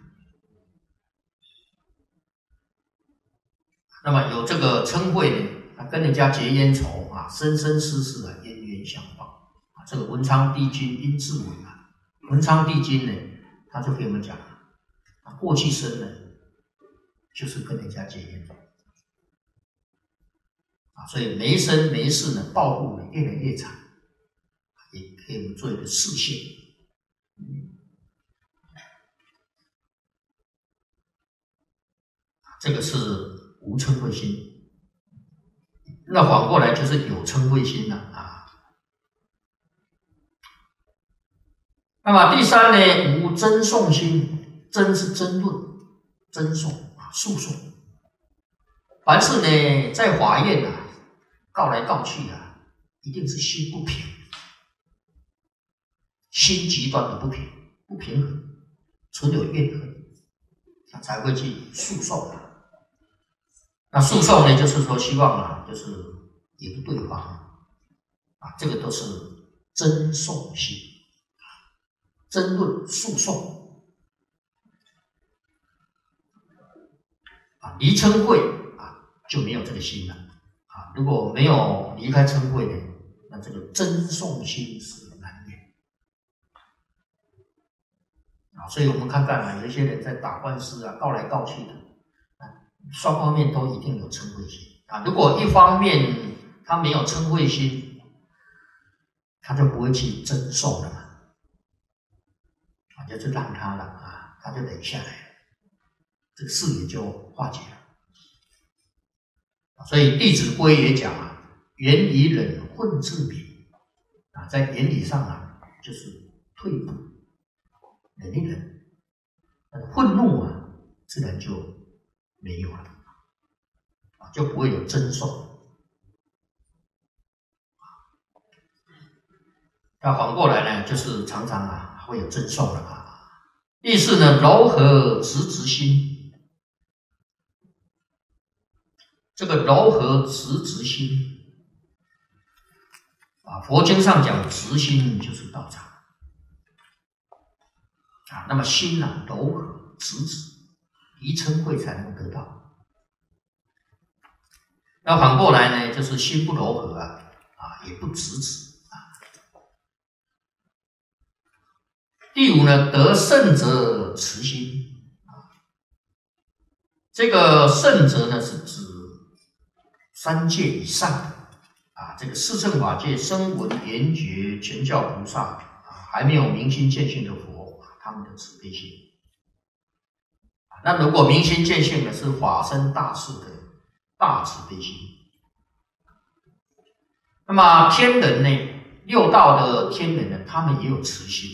那么有这个称谓呢，啊，跟人家结冤仇啊，生生世世啊，冤冤相报啊。这个文昌帝君因自文啊，文昌帝君呢，他就给我们讲啊，过去生呢，就是跟人家结冤啊，所以没生没事呢，报复呢越来越惨，也给我们做一个示现。这个是无嗔恚心，那反过来就是有嗔恚心了啊。那么第三呢，无争讼心，争是争论、争讼啊，诉讼。凡是呢，在法院啊，告来告去啊，一定是心不平，心极端的不平，不平衡，存有怨恨，他才会去诉讼。那诉讼呢，就是说希望啊，就是赢对方啊，这个都是争讼心。争论诉讼啊，离嗔恚啊就没有这个心了啊，如果没有离开嗔恚呢，那这个争讼心是难免啊。所以我们看看啊，有一些人在打官司啊，告来告去的，双方面都一定有嗔恚心啊。如果一方面他没有嗔恚心，他就不会去争讼了嘛，啊，就是让他了啊，他就忍下来，这个事也就化解了。所以《弟子规》也讲啊，“严以忍混自泯”，啊，在言理上啊，就是退步，忍一忍，愤怒啊，自然就没有了，啊，就不会有争讼。那反过来呢，就是常常啊，会有争讼的啊。第四呢，柔和直直心。这个柔和直直心啊，佛经上讲直心就是道场啊。那么心呢，柔和直直，离嗔恚才能得到。那反过来呢，就是心不柔和啊，啊，也不直直啊。第五呢，得胜者慈心啊。这个胜者呢，是指。三界以上的啊，这个四圣法界声闻缘觉全教菩萨啊，还没有明心见性的佛，他们的慈悲心。那如果明心见性的是法身大士的大慈悲心。那么天人呢，六道的天人呢，他们也有慈心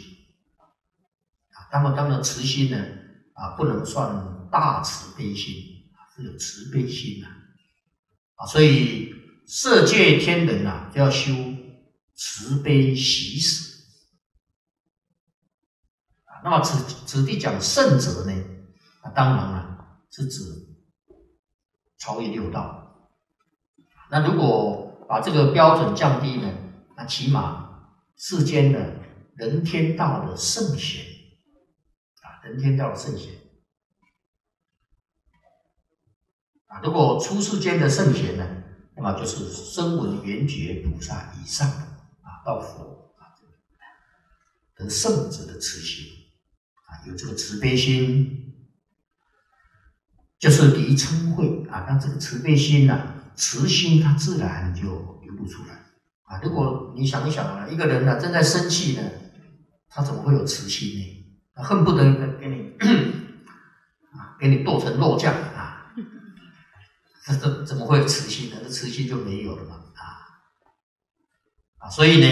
啊，他们他们的慈心呢啊，不能算大慈悲心是有慈悲心的。啊，所以色界天人呐，要修慈悲喜舍。那么此此地讲圣者呢，那当然了，是指超越六道。那如果把这个标准降低呢，那起码世间的人天道的圣贤啊，人天道的圣贤啊。如果出世间的圣贤呢，那么就是声闻缘觉菩萨以上的啊，到佛啊，得圣者的慈心啊，有这个慈悲心，就是离嗔恚啊，那这个慈悲心呢，慈心它自然就流露出来啊。如果你想一想啊，一个人呢正在生气呢，他怎么会有慈心呢？他恨不得给你啊，给你剁成肉酱啊！这这怎么会慈心呢？这慈心就没有了嘛啊啊！所以呢，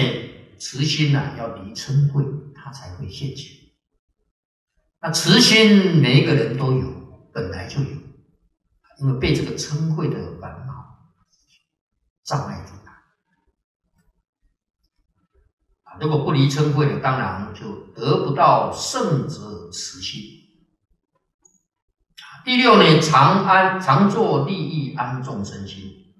慈心呢要离嗔恚，它才会现前。那慈心每一个人都有，本来就有，因为被这个嗔恚的烦恼障碍住了啊。如果不离嗔恚的，当然就得不到圣者慈心。第六呢，常安常作利益安众生心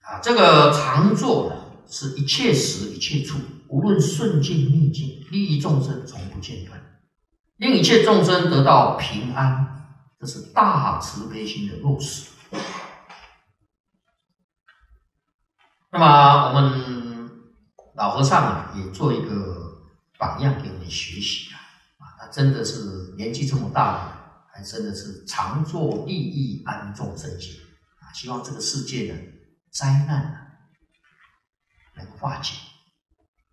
啊，这个常作呢，是一切时一切处，无论顺境逆境，利益众生从不间断，令一切众生得到平安，这是大慈悲心的落实。那么我们老和尚啊，也做一个榜样给我们学习啊。啊，他真的是年纪这么大了，还真的是常做利益安众生心啊！希望这个世界的灾难啊能化解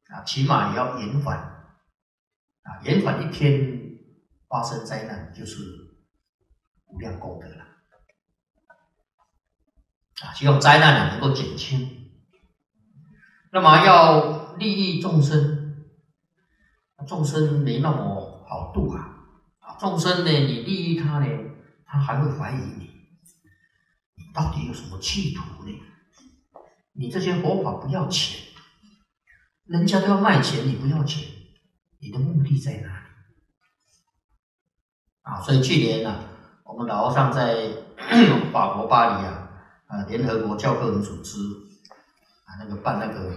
啊，起码也要延缓啊，延缓一天发生灾难就是无量功德了啊！希望灾难呢能够减轻，那么要利益众生，众生没那么。好度啊！啊，众生呢，你利益他呢，他还会怀疑你，你到底有什么企图呢？你这些佛法不要钱，人家都要卖钱，你不要钱，你的目的在哪里？啊，所以去年呢，我们老和尚在 (coughs) 法国巴黎啊，啊，联合国教科文组织啊，那个办那个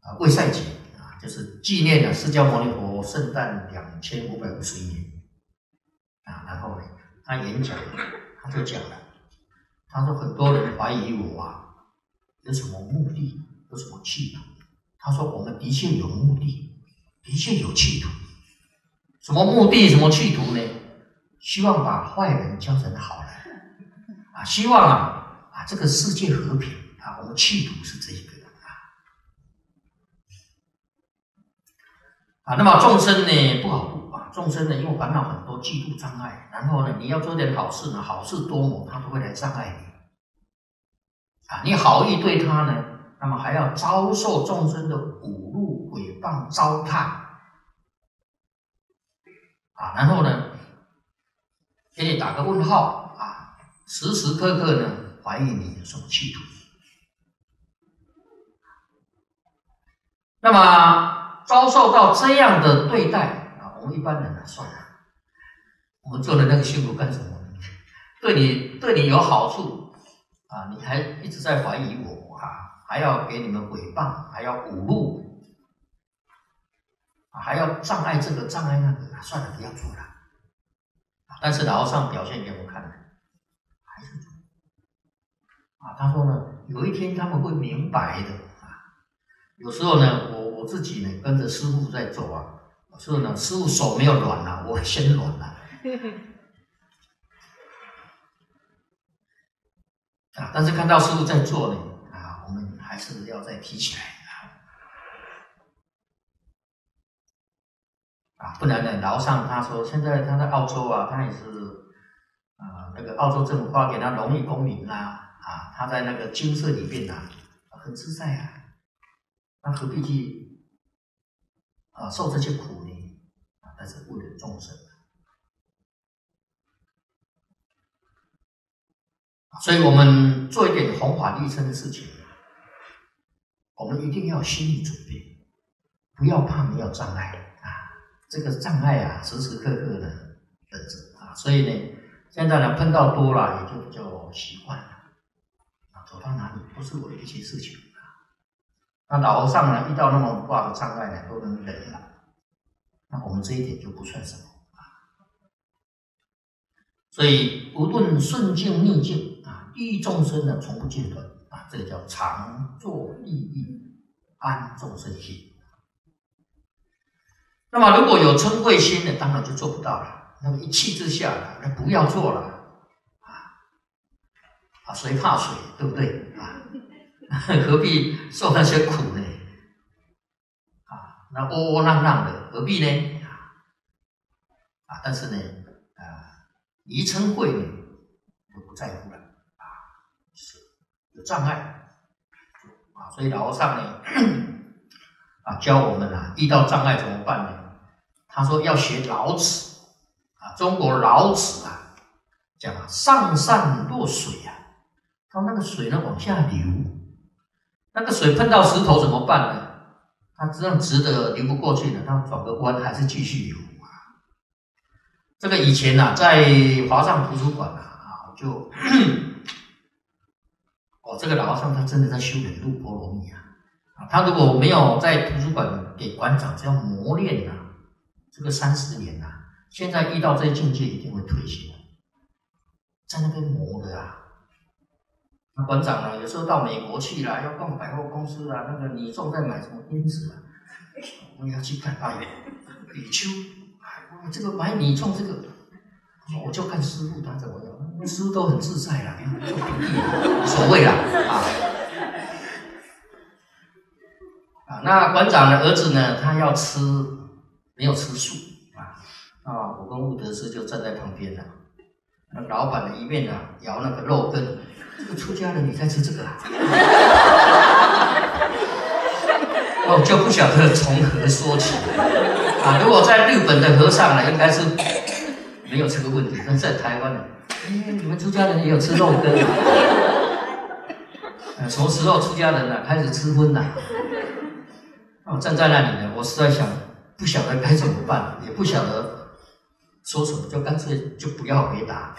啊，卫赛节。就是纪念了释迦牟尼佛圣诞两千五百五十一年啊，然后呢，他演讲，他就讲了，他说很多人怀疑我啊，有什么目的，有什么企图。他说我们的确有目的，的确有企图。什么目的，什么企图呢？希望把坏人教成好人啊！希望啊啊这个世界和平啊！我们企图是这一个啊啊！那么众生呢不好度啊！众生呢因为烦恼很多，嫉妒障碍，然后呢你要做点好事呢，好事多磨，他都会来障碍你啊！你好意对他呢，那么还要遭受众生的侮辱、诽谤、糟蹋啊！然后呢？给你打个问号啊！时时刻刻呢怀疑你有什么企图。那么遭受到这样的对待啊，我们一般人呢算了，我们做的那个辛苦干什么？(laughs) 对你对你有好处啊，你还一直在怀疑我啊，还要给你们诽谤，还要侮辱，还要障碍这个障碍那个，算了，不要做了。但是老和尚表现给我看，还是做啊。他说呢，有一天他们会明白的啊。有时候呢，我我自己呢跟着师傅在走啊，有时候呢师傅手没有软了，我先软了。啊，但是看到师傅在做呢，还是要再提起来。啊，啊不然呢？劳上他说，现在他在澳洲啊，他也是啊，那个澳洲政府发给他荣誉公民啊，啊，他在那个金色里面呐，很自在啊，那何必去啊受这些苦呢？啊，但是为了众生所以我们做一点弘法利生的事情，我们一定要心理准备，不要怕没有障碍啊。这个障碍啊，时时刻刻的等着啊，所以呢，现在呢碰到多了，也就比较习惯了啊，走到哪里不是我的一些事情啊。那老和尚呢，遇到那么大的障碍呢，都能忍了，那我们这一点就不算什么啊。所以无论顺境逆境啊，利益众生呢，从不间断这个叫常作利益，安众生心。那么如果有嗔恚心的，当然就做不到了。那么一气之下，那不要做了啊啊！谁怕谁，对不对啊？(laughs) 何必受那些苦呢？啊，那窝窝囊囊的，何必呢？啊，但是呢，啊，疑嗔恚呢，就不在乎了，有障碍啊。所以老和尚呢，啊，教我们啊，遇到障碍怎么办呢？他说要学老子啊，中国老子啊，讲啊，上善若水啊，他那个水呢往下流，那个水碰到石头怎么办呢？他这样直的流不过去呢，他转个弯还是继续流啊。这个以前呐，在华藏图书馆，啊就，哦，这个老和尚他真的在修忍辱波罗蜜啊，啊，他如果没有在图书馆给馆长这样磨练啊。这个三十年呐，现在遇到这些境界，一定会退心，在那边磨的啊。那馆长呢，有时候到美国去了，要逛百货公司啊，那个你正在买什么鞭子啊？我们要去看哎，比丘，哎，这个买米种这个，我就看师傅他怎么样，那师傅都很自在啦，无所谓啦啊。啊，那馆长的儿子呢，他要吃。没有吃素啊啊！我跟悟德师就站在旁边了。那老板的，一面啊摇那个肉羹，这个出家人你在吃这个啊？(laughs) 哦，就不晓得从何说起啊！如果在日本的和尚呢，应该是没有这个问题。但在台湾呢，你们出家人也有吃肉羹啊？什么时候出家人呢开始吃荤了？我站在那里呢，我是在想。不晓得该怎么办，也不晓得说什么，就干脆就不要回答。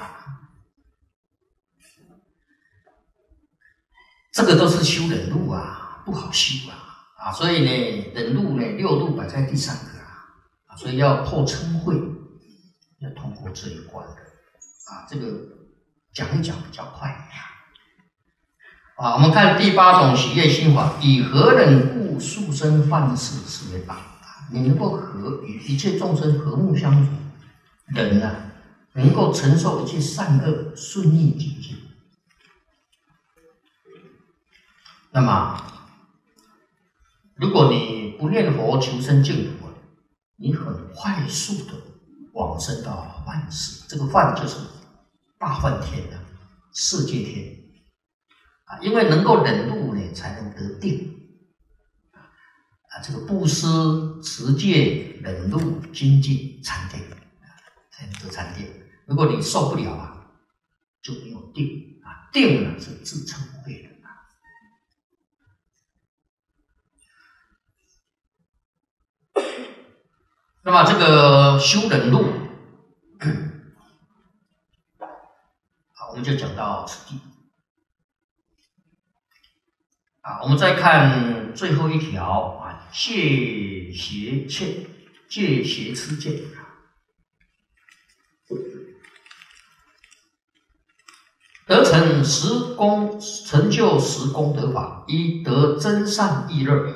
这个都是修忍路啊，不好修啊啊！所以呢，忍路呢，六度摆在第三个啊啊，所以要破嗔恚，要通过这一关的啊。这个讲一讲比较快。啊，我们看第八种喜悦心法，以和忍故速生万事是为大。你能够和与一切众生和睦相处，人呢，能够承受一切善恶顺应境界。那么，如果你不念佛求生净土，你很快速的往生到万世。这个万就是大梵天的世界天啊，因为能够忍辱呢，才能得定啊。这个布施、持戒、忍辱、精进、禅定，才能得禅定。如果你受不了啊，就没有定啊。定呢是自成不会的啊。那么这个修忍辱，好，我们就讲到此地。啊，我们再看最后一条啊。戒邪切，戒邪持戒。得成十功，成就十功德法：一得真善意乐，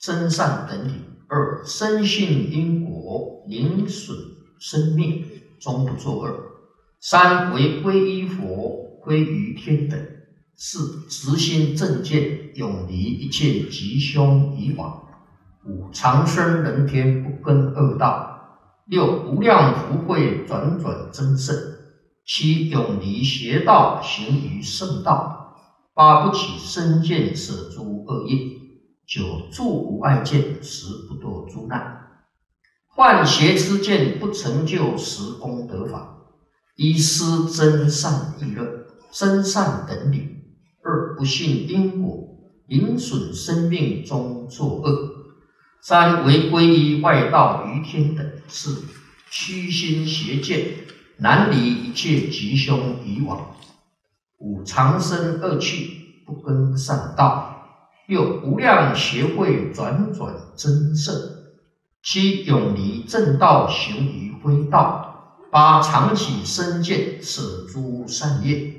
真善等理；二深信因果，零损生命，终不作恶；三为皈依佛，归于天等。四直心正见，永离一切吉凶以往；五长生人天，不跟恶道；六无量福慧，转转增胜；七永离邪道，行于圣道；八不起身见，舍诸恶业；九住无爱见，十不堕诸难；幻邪之见，不成就十功德法；一失真善意乐，真善等理。二不信因果，引损生命中作恶；三违规依外道于天等；四虚心邪见，难离一切吉凶以往；五长生恶趣，不跟善道；六无量邪慧，转转增胜；七永离正道，行于非道；八常起身见，舍诸善业。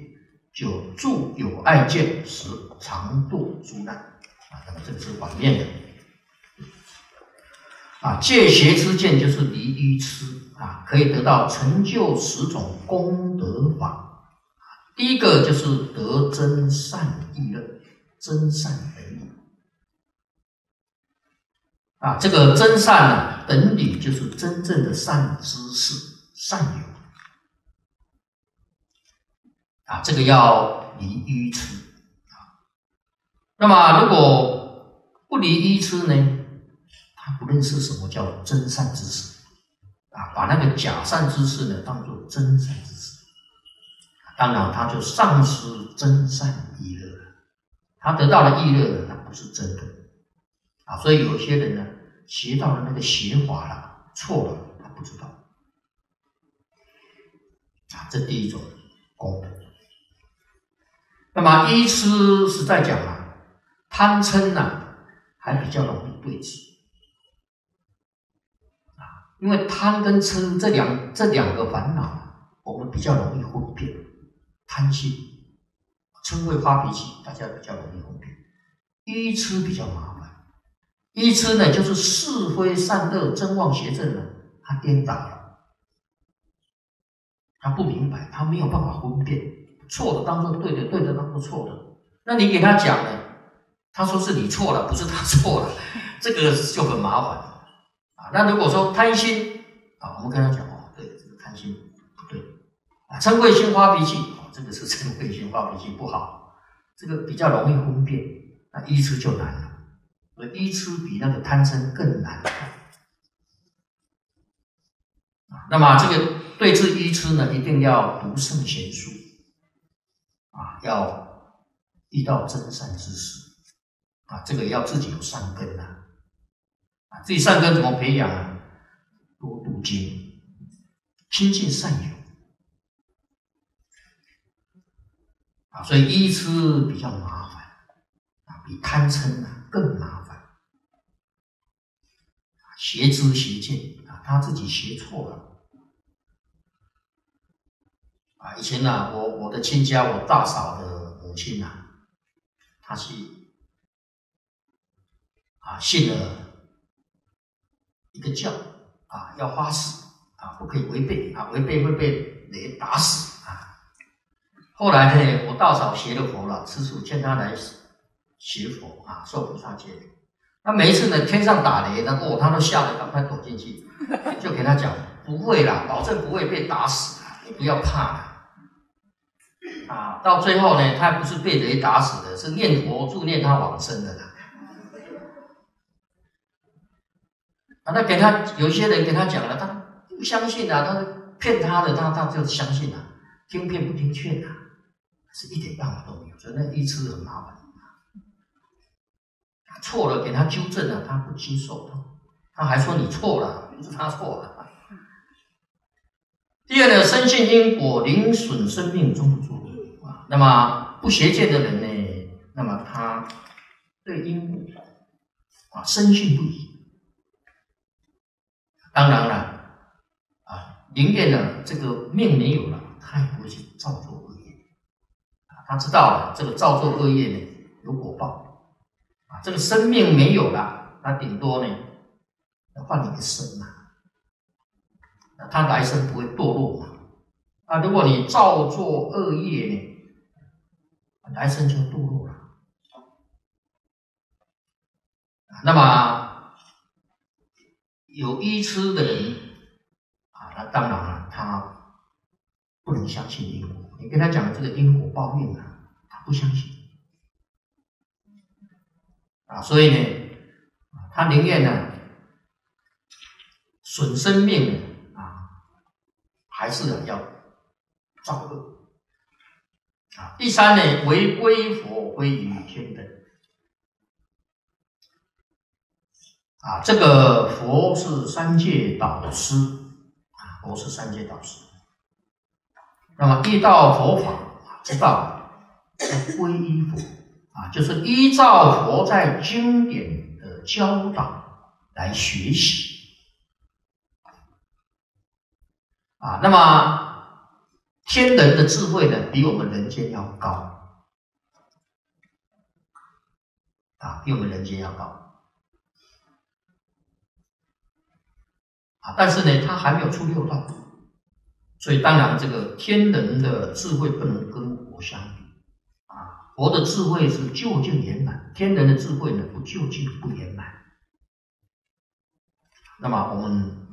九住有爱见，十常度诸难啊。那么这个是反面的啊。戒邪之见就是离愚痴啊，可以得到成就十种功德法第一个就是得真善意乐，真善等理啊。这个真善呢，等理就是真正的善知识、善友。啊，这个要离愚痴啊。那么，如果不离愚痴呢？他不认识什么叫真善知识啊，把那个假善知识呢当做真善知识，当然他就丧失真善意乐了。他得到了意乐呢，那不是真的啊。所以有些人呢，学到了那个邪法了，错了，他不知道。这第一种功德。那么依痴是在讲啊，贪嗔呢还比较容易对治啊，因为贪跟嗔这两这两个烦恼，我们比较容易分辨。贪心、嗔会发脾气，大家比较容易分辨。依痴比较麻烦，依痴呢就是是非善恶、真妄邪正呢，它颠倒了，他不明白，他没有办法分辨。错的当做对的，对的当做错的。那你给他讲呢？他说是你错了，不是他错了，这个就很麻烦啊。那如果说贪心啊，我们跟他讲哦，对，这个贪心不对啊。嗔恚心发脾气啊，这个是嗔恚心发脾气不好，这个比较容易分辨。那依痴就难了，所以依痴比那个贪嗔更难啊。那么这个对治依痴呢，一定要读圣贤书。啊，要遇到真善知识啊，这个要自己有善根呐，啊，自己善根怎么培养啊？多读经，亲近善友啊，所以依痴比较麻烦啊，比贪嗔啊更麻烦啊，邪知邪见啊，他自己学错了啊，以前呢，我我的亲家，我大嫂的母亲呐，她是啊信了一个教啊，要发誓啊，不可以违背啊，违背会被雷打死啊。后来呢，我大嫂学了佛了，师父劝她来学佛啊，受菩萨戒。那每一次呢，天上打雷，那哦，他都吓得赶快躲进去，就给他讲不会啦，保证不会被打死，你不要怕啦。啊，到最后呢，他不是被雷打死的，是念佛助念他往生的啦。啊，那给他有些人给他讲了，他不相信啊，他骗他的，他他就相信了，听骗不听劝啊，是一点办法都没有，所以那一次很麻烦。错了，给他纠正了，他不接受，他还说你错了，不是他错了。第二呢，深信因果，零损生命中不作恶啊。那么不邪见的人呢，那么他对因果啊深信不疑。当然了啊，宁愿呢这个命没有了，他也不会去造作恶业啊。他知道了这个造作恶业呢有果报。啊，这个生命没有了，那顶多呢，要换一个生嘛，他来生不会堕落嘛。啊，如果你造作恶业呢，来生就堕落了。那么有医痴的人啊，那当然了，他不能相信因果。你跟他讲这个因果报应啊，他不相信。啊，所以呢，他宁愿呢损生命啊，还是要造恶啊。第三呢，为归佛归于天等啊。这个佛是三界导师啊，佛是三界导师。那么遇到佛法，知道要皈依佛。啊，就是依照佛在经典的教导来学习啊。那么天人的智慧呢，比我们人间要高啊，比我们人间要高啊。但是呢，他还没有出六道，所以当然这个天人的智慧不能跟佛相比。啊佛的智慧是究竟圆满，天人的智慧呢不究竟不圆满。那么我们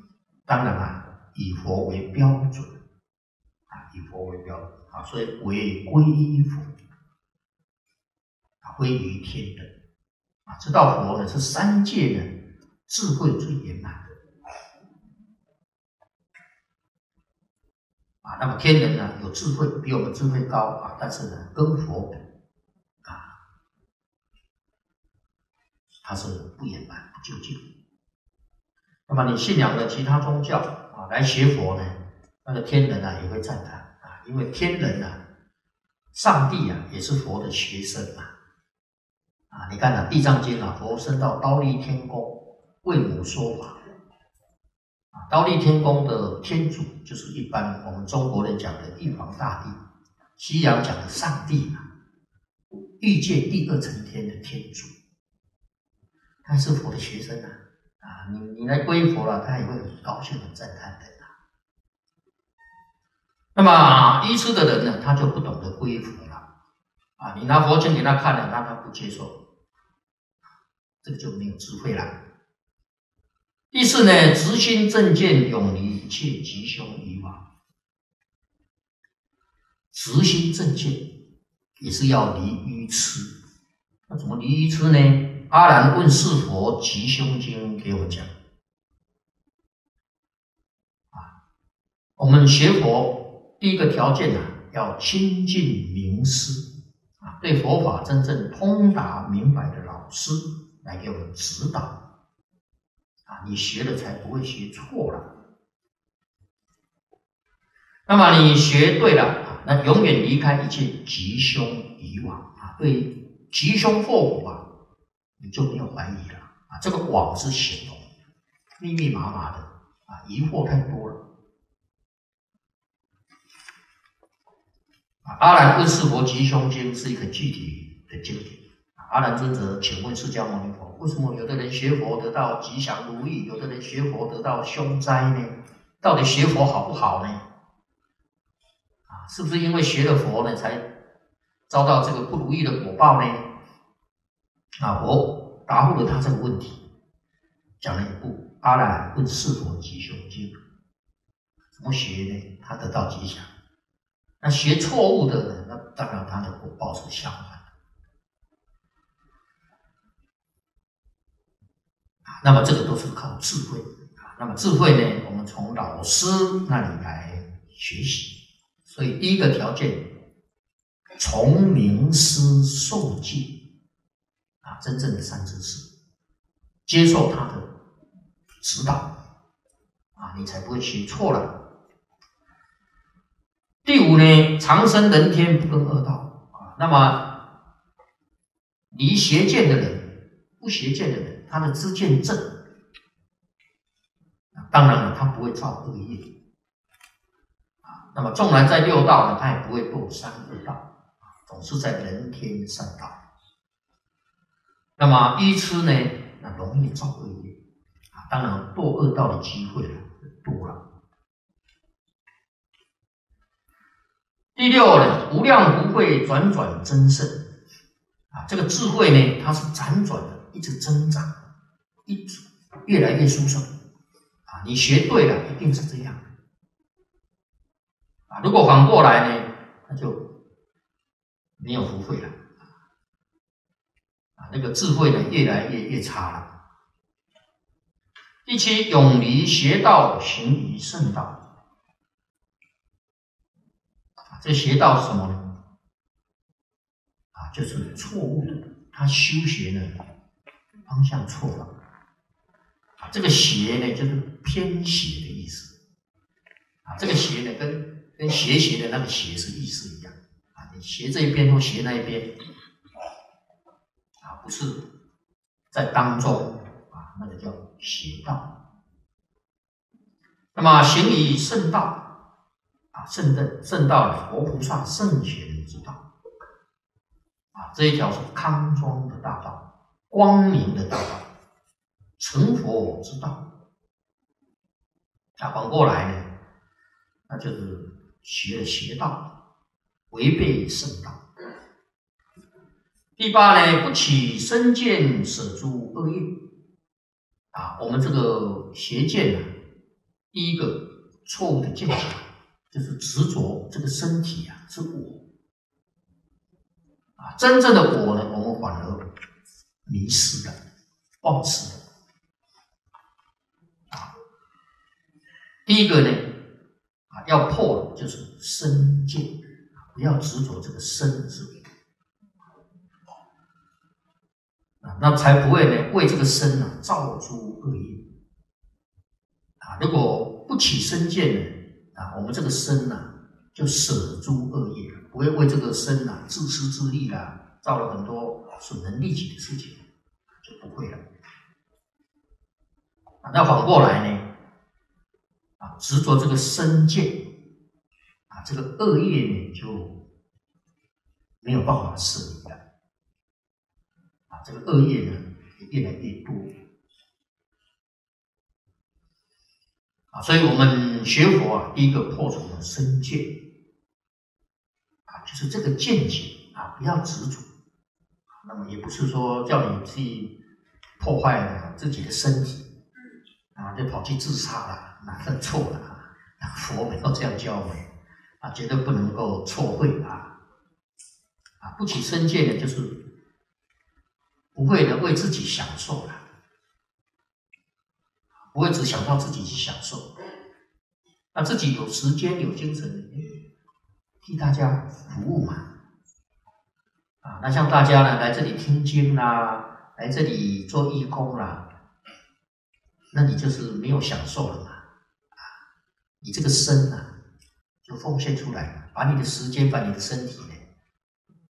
当然啊，以佛为标准，以佛为标准啊，所以为皈依佛啊，归于天人啊，知道佛呢是三界呢智慧最圆满的啊。那么天人呢有智慧，比我们智慧高啊，但是呢跟佛啊，他是不圆满、不究竟。那么你信仰的其他宗教啊，来学佛呢，那个天人啊也会赞叹，因为天人啊，上帝啊也是佛的学生嘛。啊，你看啊，《地藏经》啊，佛升到刀立天宫为母说法。啊，刀立天宫的天主就是一般我们中国人讲的玉皇大帝，西洋讲的上帝嘛，欲界第二层天的天主。他是佛的学生啊，啊，你你来皈依佛了，他也会很高兴、很赞叹的。那么愚痴的人呢，他就不懂得归佛了啊。你拿佛经给他看了，那他不接受，这个就没有智慧了。第四呢，直心正见，永离一切吉凶以往。直心正见也是要离愚痴，那怎么离愚痴呢？阿难问是佛吉凶经给我讲啊，我们学佛第一个条件呢，要亲近名师啊，对佛法真正通达明白的老师来给我们指导啊，你学了才不会学错了。那么你学对了啊，那永远离开一切吉凶以往啊，对吉凶祸福啊。你就没有怀疑了啊！这个网是形容密密麻麻的啊，疑惑太多了啊，阿兰问世佛吉凶经是一个具体的经典。阿兰尊者，请问释迦牟尼佛，为什么有的人学佛得到吉祥如意，有的人学佛得到凶灾呢？到底学佛好不好呢？啊，是不是因为学了佛呢，才遭到这个不如意的果报呢？啊，佛答复了他这个问题，讲了一部《阿兰问世佛吉凶经》，怎么学呢？他得到吉祥。那学错误的人，那当然他的果报是相反的。那么这个都是靠智慧啊。那么智慧呢，我们从老师那里来学习。所以第一个条件，从名师受戒啊，真正的三知识，接受他的指导啊，你才不会学错了。第五呢，长生人天不跟恶道啊。那么离邪见的人，不邪见的人。他的知见正，当然了，他不会造恶业啊。那么纵然在六道呢，他也不会堕三恶道啊，总是在人天上道。那么愚痴呢，那容易造恶业啊，当然堕恶道的机会呢多了。第六呢，无量无会转转增胜啊，这个智慧呢，它是辗转的，一直增长。一直越来越殊胜啊！你学对了，一定是这样啊！如果反过来呢，那就没有福慧了啊！那个智慧呢，越来越越差了。第七，永离邪道，行于圣道啊！这邪道是什么呢？啊，就是错误的，他修学呢方向错了。啊这个邪呢，就是偏邪的意思啊。这个邪呢，跟跟邪邪的那个邪是意思一样啊。你邪这一边或邪那一边啊，不是在当中啊，那个叫邪道。那么行以圣道，圣正圣道，佛菩萨圣贤之道啊，这一条是康庄的大道，光明的大道。成佛之道，那反过来呢？那就是学了邪道，违背圣道。第八呢，不起身见，舍诸恶业。啊，我们这个邪见呢，第一个错误的见解，就是执着这个身体啊是我。啊，真正的我呢，我们反而迷失了，忘失了。第一个呢，啊，要破就是身见，不要执着这个身字，啊，那才不会呢为这个身呢造诸恶业，啊，如果不起身见呢，啊，我们这个身呢就舍诸恶业，不会为这个身呢自私自利啦，造了很多损人利己的事情，就不会了。啊，那反过来呢？啊执着这个身见啊，这个恶业呢就没有办法舍离了啊，这个恶业呢也越来越多啊，所以我们学佛啊，第一个破除了身见啊，就是这个见解啊，不要执着。那么也不是说叫你去破坏了自己的身体啊，就跑去自杀了。那认错了！佛没有这样教我啊，绝对不能够错会啊！啊，不起身见的，就是不会的为自己享受了，不会只想到自己去享受，那自己有时间有精神，替大家服务嘛！啊，那像大家呢来这里听经啦，来这里做义工啦，那你就是没有享受了嘛！你这个身呐，就奉献出来，把你的时间，把你的身体呢，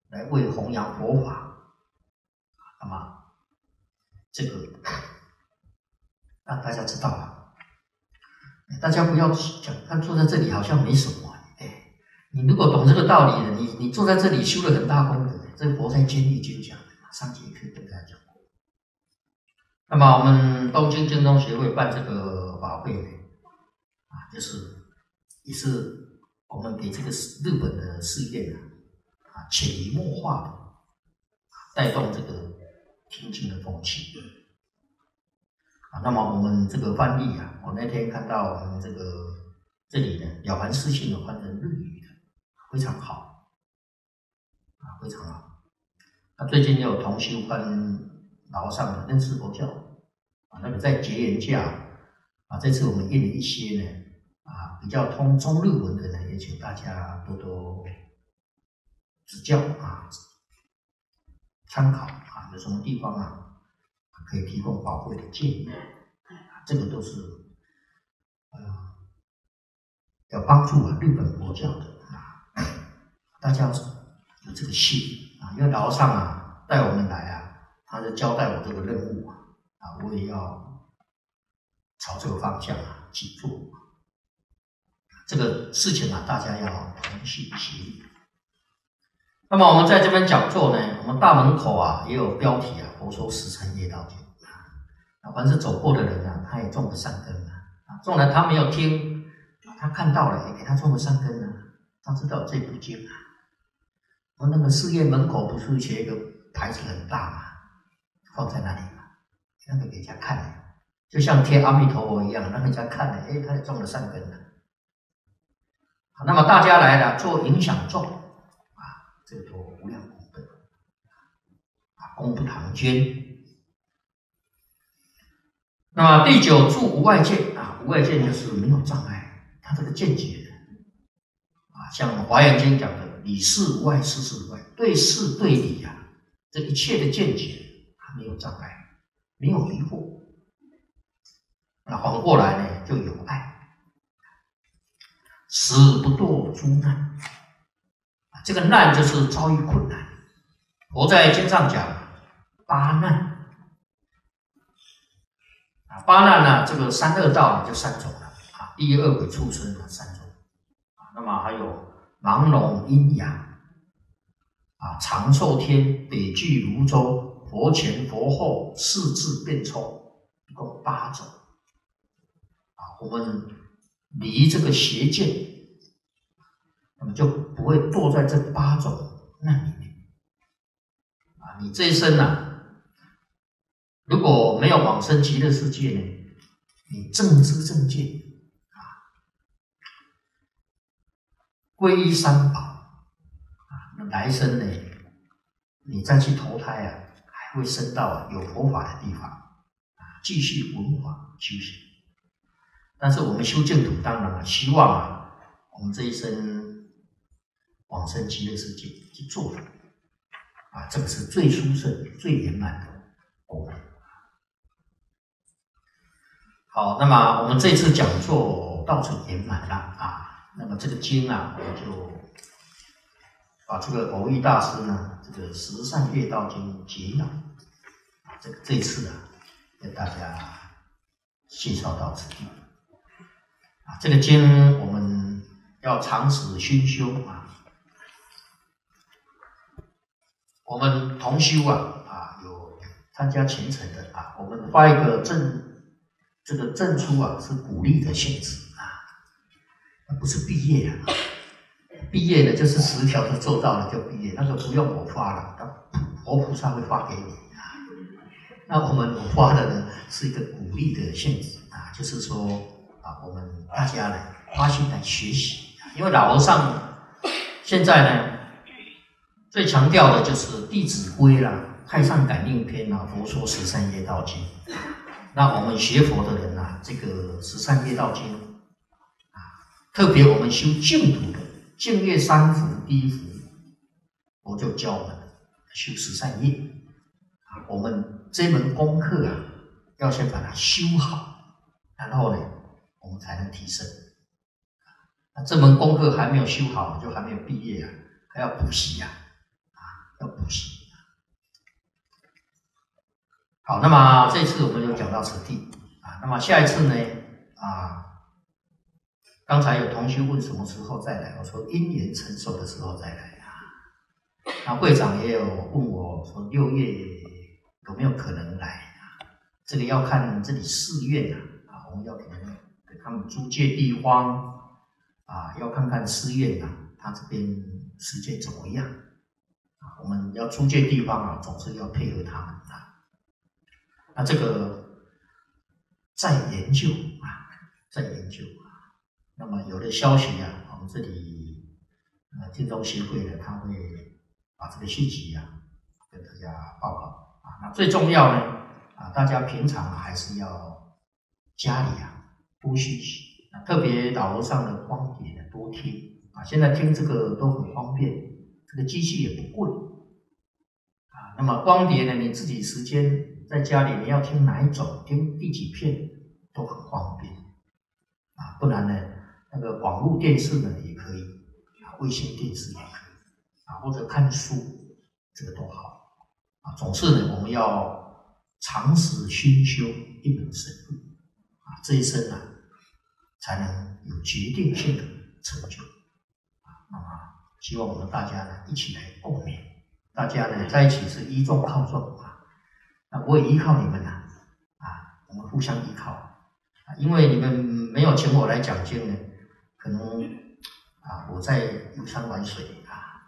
来为弘扬佛法，那么这个让大家知道了，大家不要讲，他坐在这里好像没什么，哎，你如果懂这个道理的，你你坐在这里修了很大功德。这个佛在监狱经讲，上节课跟大家讲过。那么我们东京精通协会办这个法会，啊，就是也是我们给这个日本的事业啊，啊，潜移默化的带动这个平静的风气。啊，那么我们这个翻译啊，我那天看到我们这个这里呢，了凡四训的翻成日语的，非常好，啊，非常好。那最近也有同修翻老上的认识佛教，啊，那个在结缘架，啊，这次我们印了一些呢，啊，比较通中日文的呢，也请大家多多指教啊，参考啊，有什么地方啊？可以提供宝贵的建议，这个都是呃要帮助啊日本佛教的。啊，大家有这个心啊，因为老上啊带我们来啊，他是交代我这个任务啊，啊我也要朝这个方向啊去做，这个事情啊大家要同心协力。那么我们在这边讲座呢，我们大门口啊也有标题啊。佛说十三业道经啊，凡是走过的人啊，他也种了善根啊，啊，种了他没有听，他看到了，也给他种了善根啊，他知道这部经啊。我那个寺院门口不是写一个牌子很大嘛，放在那里嘛，那个给人家看的，就像贴阿弥陀佛一样，让人家看了，哎，他也种了善根了。好，那么大家来了，做影响众，这个多无量。功德啊，功不唐捐。那么第九住无外界啊，无外界就是没有障碍，他这个见解啊，像华严经讲的理事无外，事事无外，对事对理呀，这一切的见解他没有障碍，没有疑惑。那反过来呢，就有爱，死不堕诸难这个难就是遭遇困难。佛在经上讲。八难啊，八难呢？这个三恶道，就三种了啊。第一恶鬼畜生啊，三种啊。那么还有盲聋阴阳啊，长寿天、北俱泸州、佛前佛后、四字变臭，一共八种啊。我们离这个邪见，那么就不会坐在这八种难里面啊。你这一生呢？如果没有往生极乐世界呢？你正知正见啊，皈依三宝啊，那来生呢，你再去投胎啊，还会升到有佛法的地方啊，继续文化修行。但是我们修净土，当然了，希望啊，我们这一生往生极乐世界去做佛啊，这个是最殊胜、最圆满的果。好，那么我们这次讲座到此圆满了啊。那么这个经啊，我就把这个偶遇大师呢，这个十善业道经结了。这个这次啊，跟大家介绍到此地。啊，这个经我们要长时熏修啊。我们同修啊啊，有参加虔诚的啊，我们发一个证。这个证书啊是鼓励的性质啊，不是毕业啊。毕业的就是十条都做到了就毕业，那个不用我发了，佛菩萨会发给你啊。那我们发的呢是一个鼓励的性质啊，就是说啊，我们大家呢花心来学习，因为老和尚现在呢最强调的就是《弟子规》啦，《太上感应篇》啦，《佛说十三业道经》。那我们学佛的人呐，这个十三业道经啊，特别我们修净土的净业三福第一福，我就教我们修十三业啊。我们这门功课啊，要先把它修好，然后呢，我们才能提升。那这门功课还没有修好，就还没有毕业啊，还要补习呀，啊，要补习。好，那么这次我们就讲到此地啊。那么下一次呢啊，刚。才有同学问什么时候再来，我说因缘成熟的时候再来啊。那会长也有问我说六月有没有可能来啊？这个要看这里寺院啊，啊，我们要可能给他们租借地方啊，要看看寺院啊，他这边时间怎么样？我们要租借地方啊，总是要配合他们啊。那这个在研究啊，在研究啊。那么有的消息啊，我们这里呃听众协会呢，他会把这个信息啊跟大家报告啊。那最重要呢啊，大家平常还是要家里啊多学习啊，特别导楼上的光碟呢多听啊。现在听这个都很方便，这个机器也不贵。那么光碟呢，你自己时间。在家里你要听哪一种，听第几片都很方便啊，不然呢，那个网络电视呢也可以啊，卫星电视也可以啊，或者看书，这个都好啊。总是呢，我们要长时熏修一门深入啊，这一生呢才能有决定性的成就啊。那么，希望我们大家呢一起来共勉，大家呢在一起是依重靠重啊。那，我也依靠你们呐，啊，我们互相依靠，啊，因为你们没有请我来讲经呢，可能啊，我在游山玩水啊，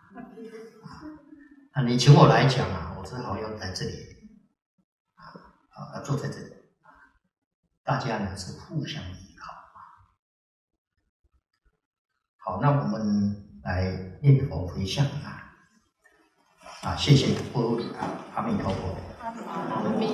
啊，你请我来讲啊，我只好要在这里，啊，啊，坐在这里，啊，大家呢是互相依靠啊。好，那我们来念佛回向啊，啊，谢谢阿弥陀佛。阿弥。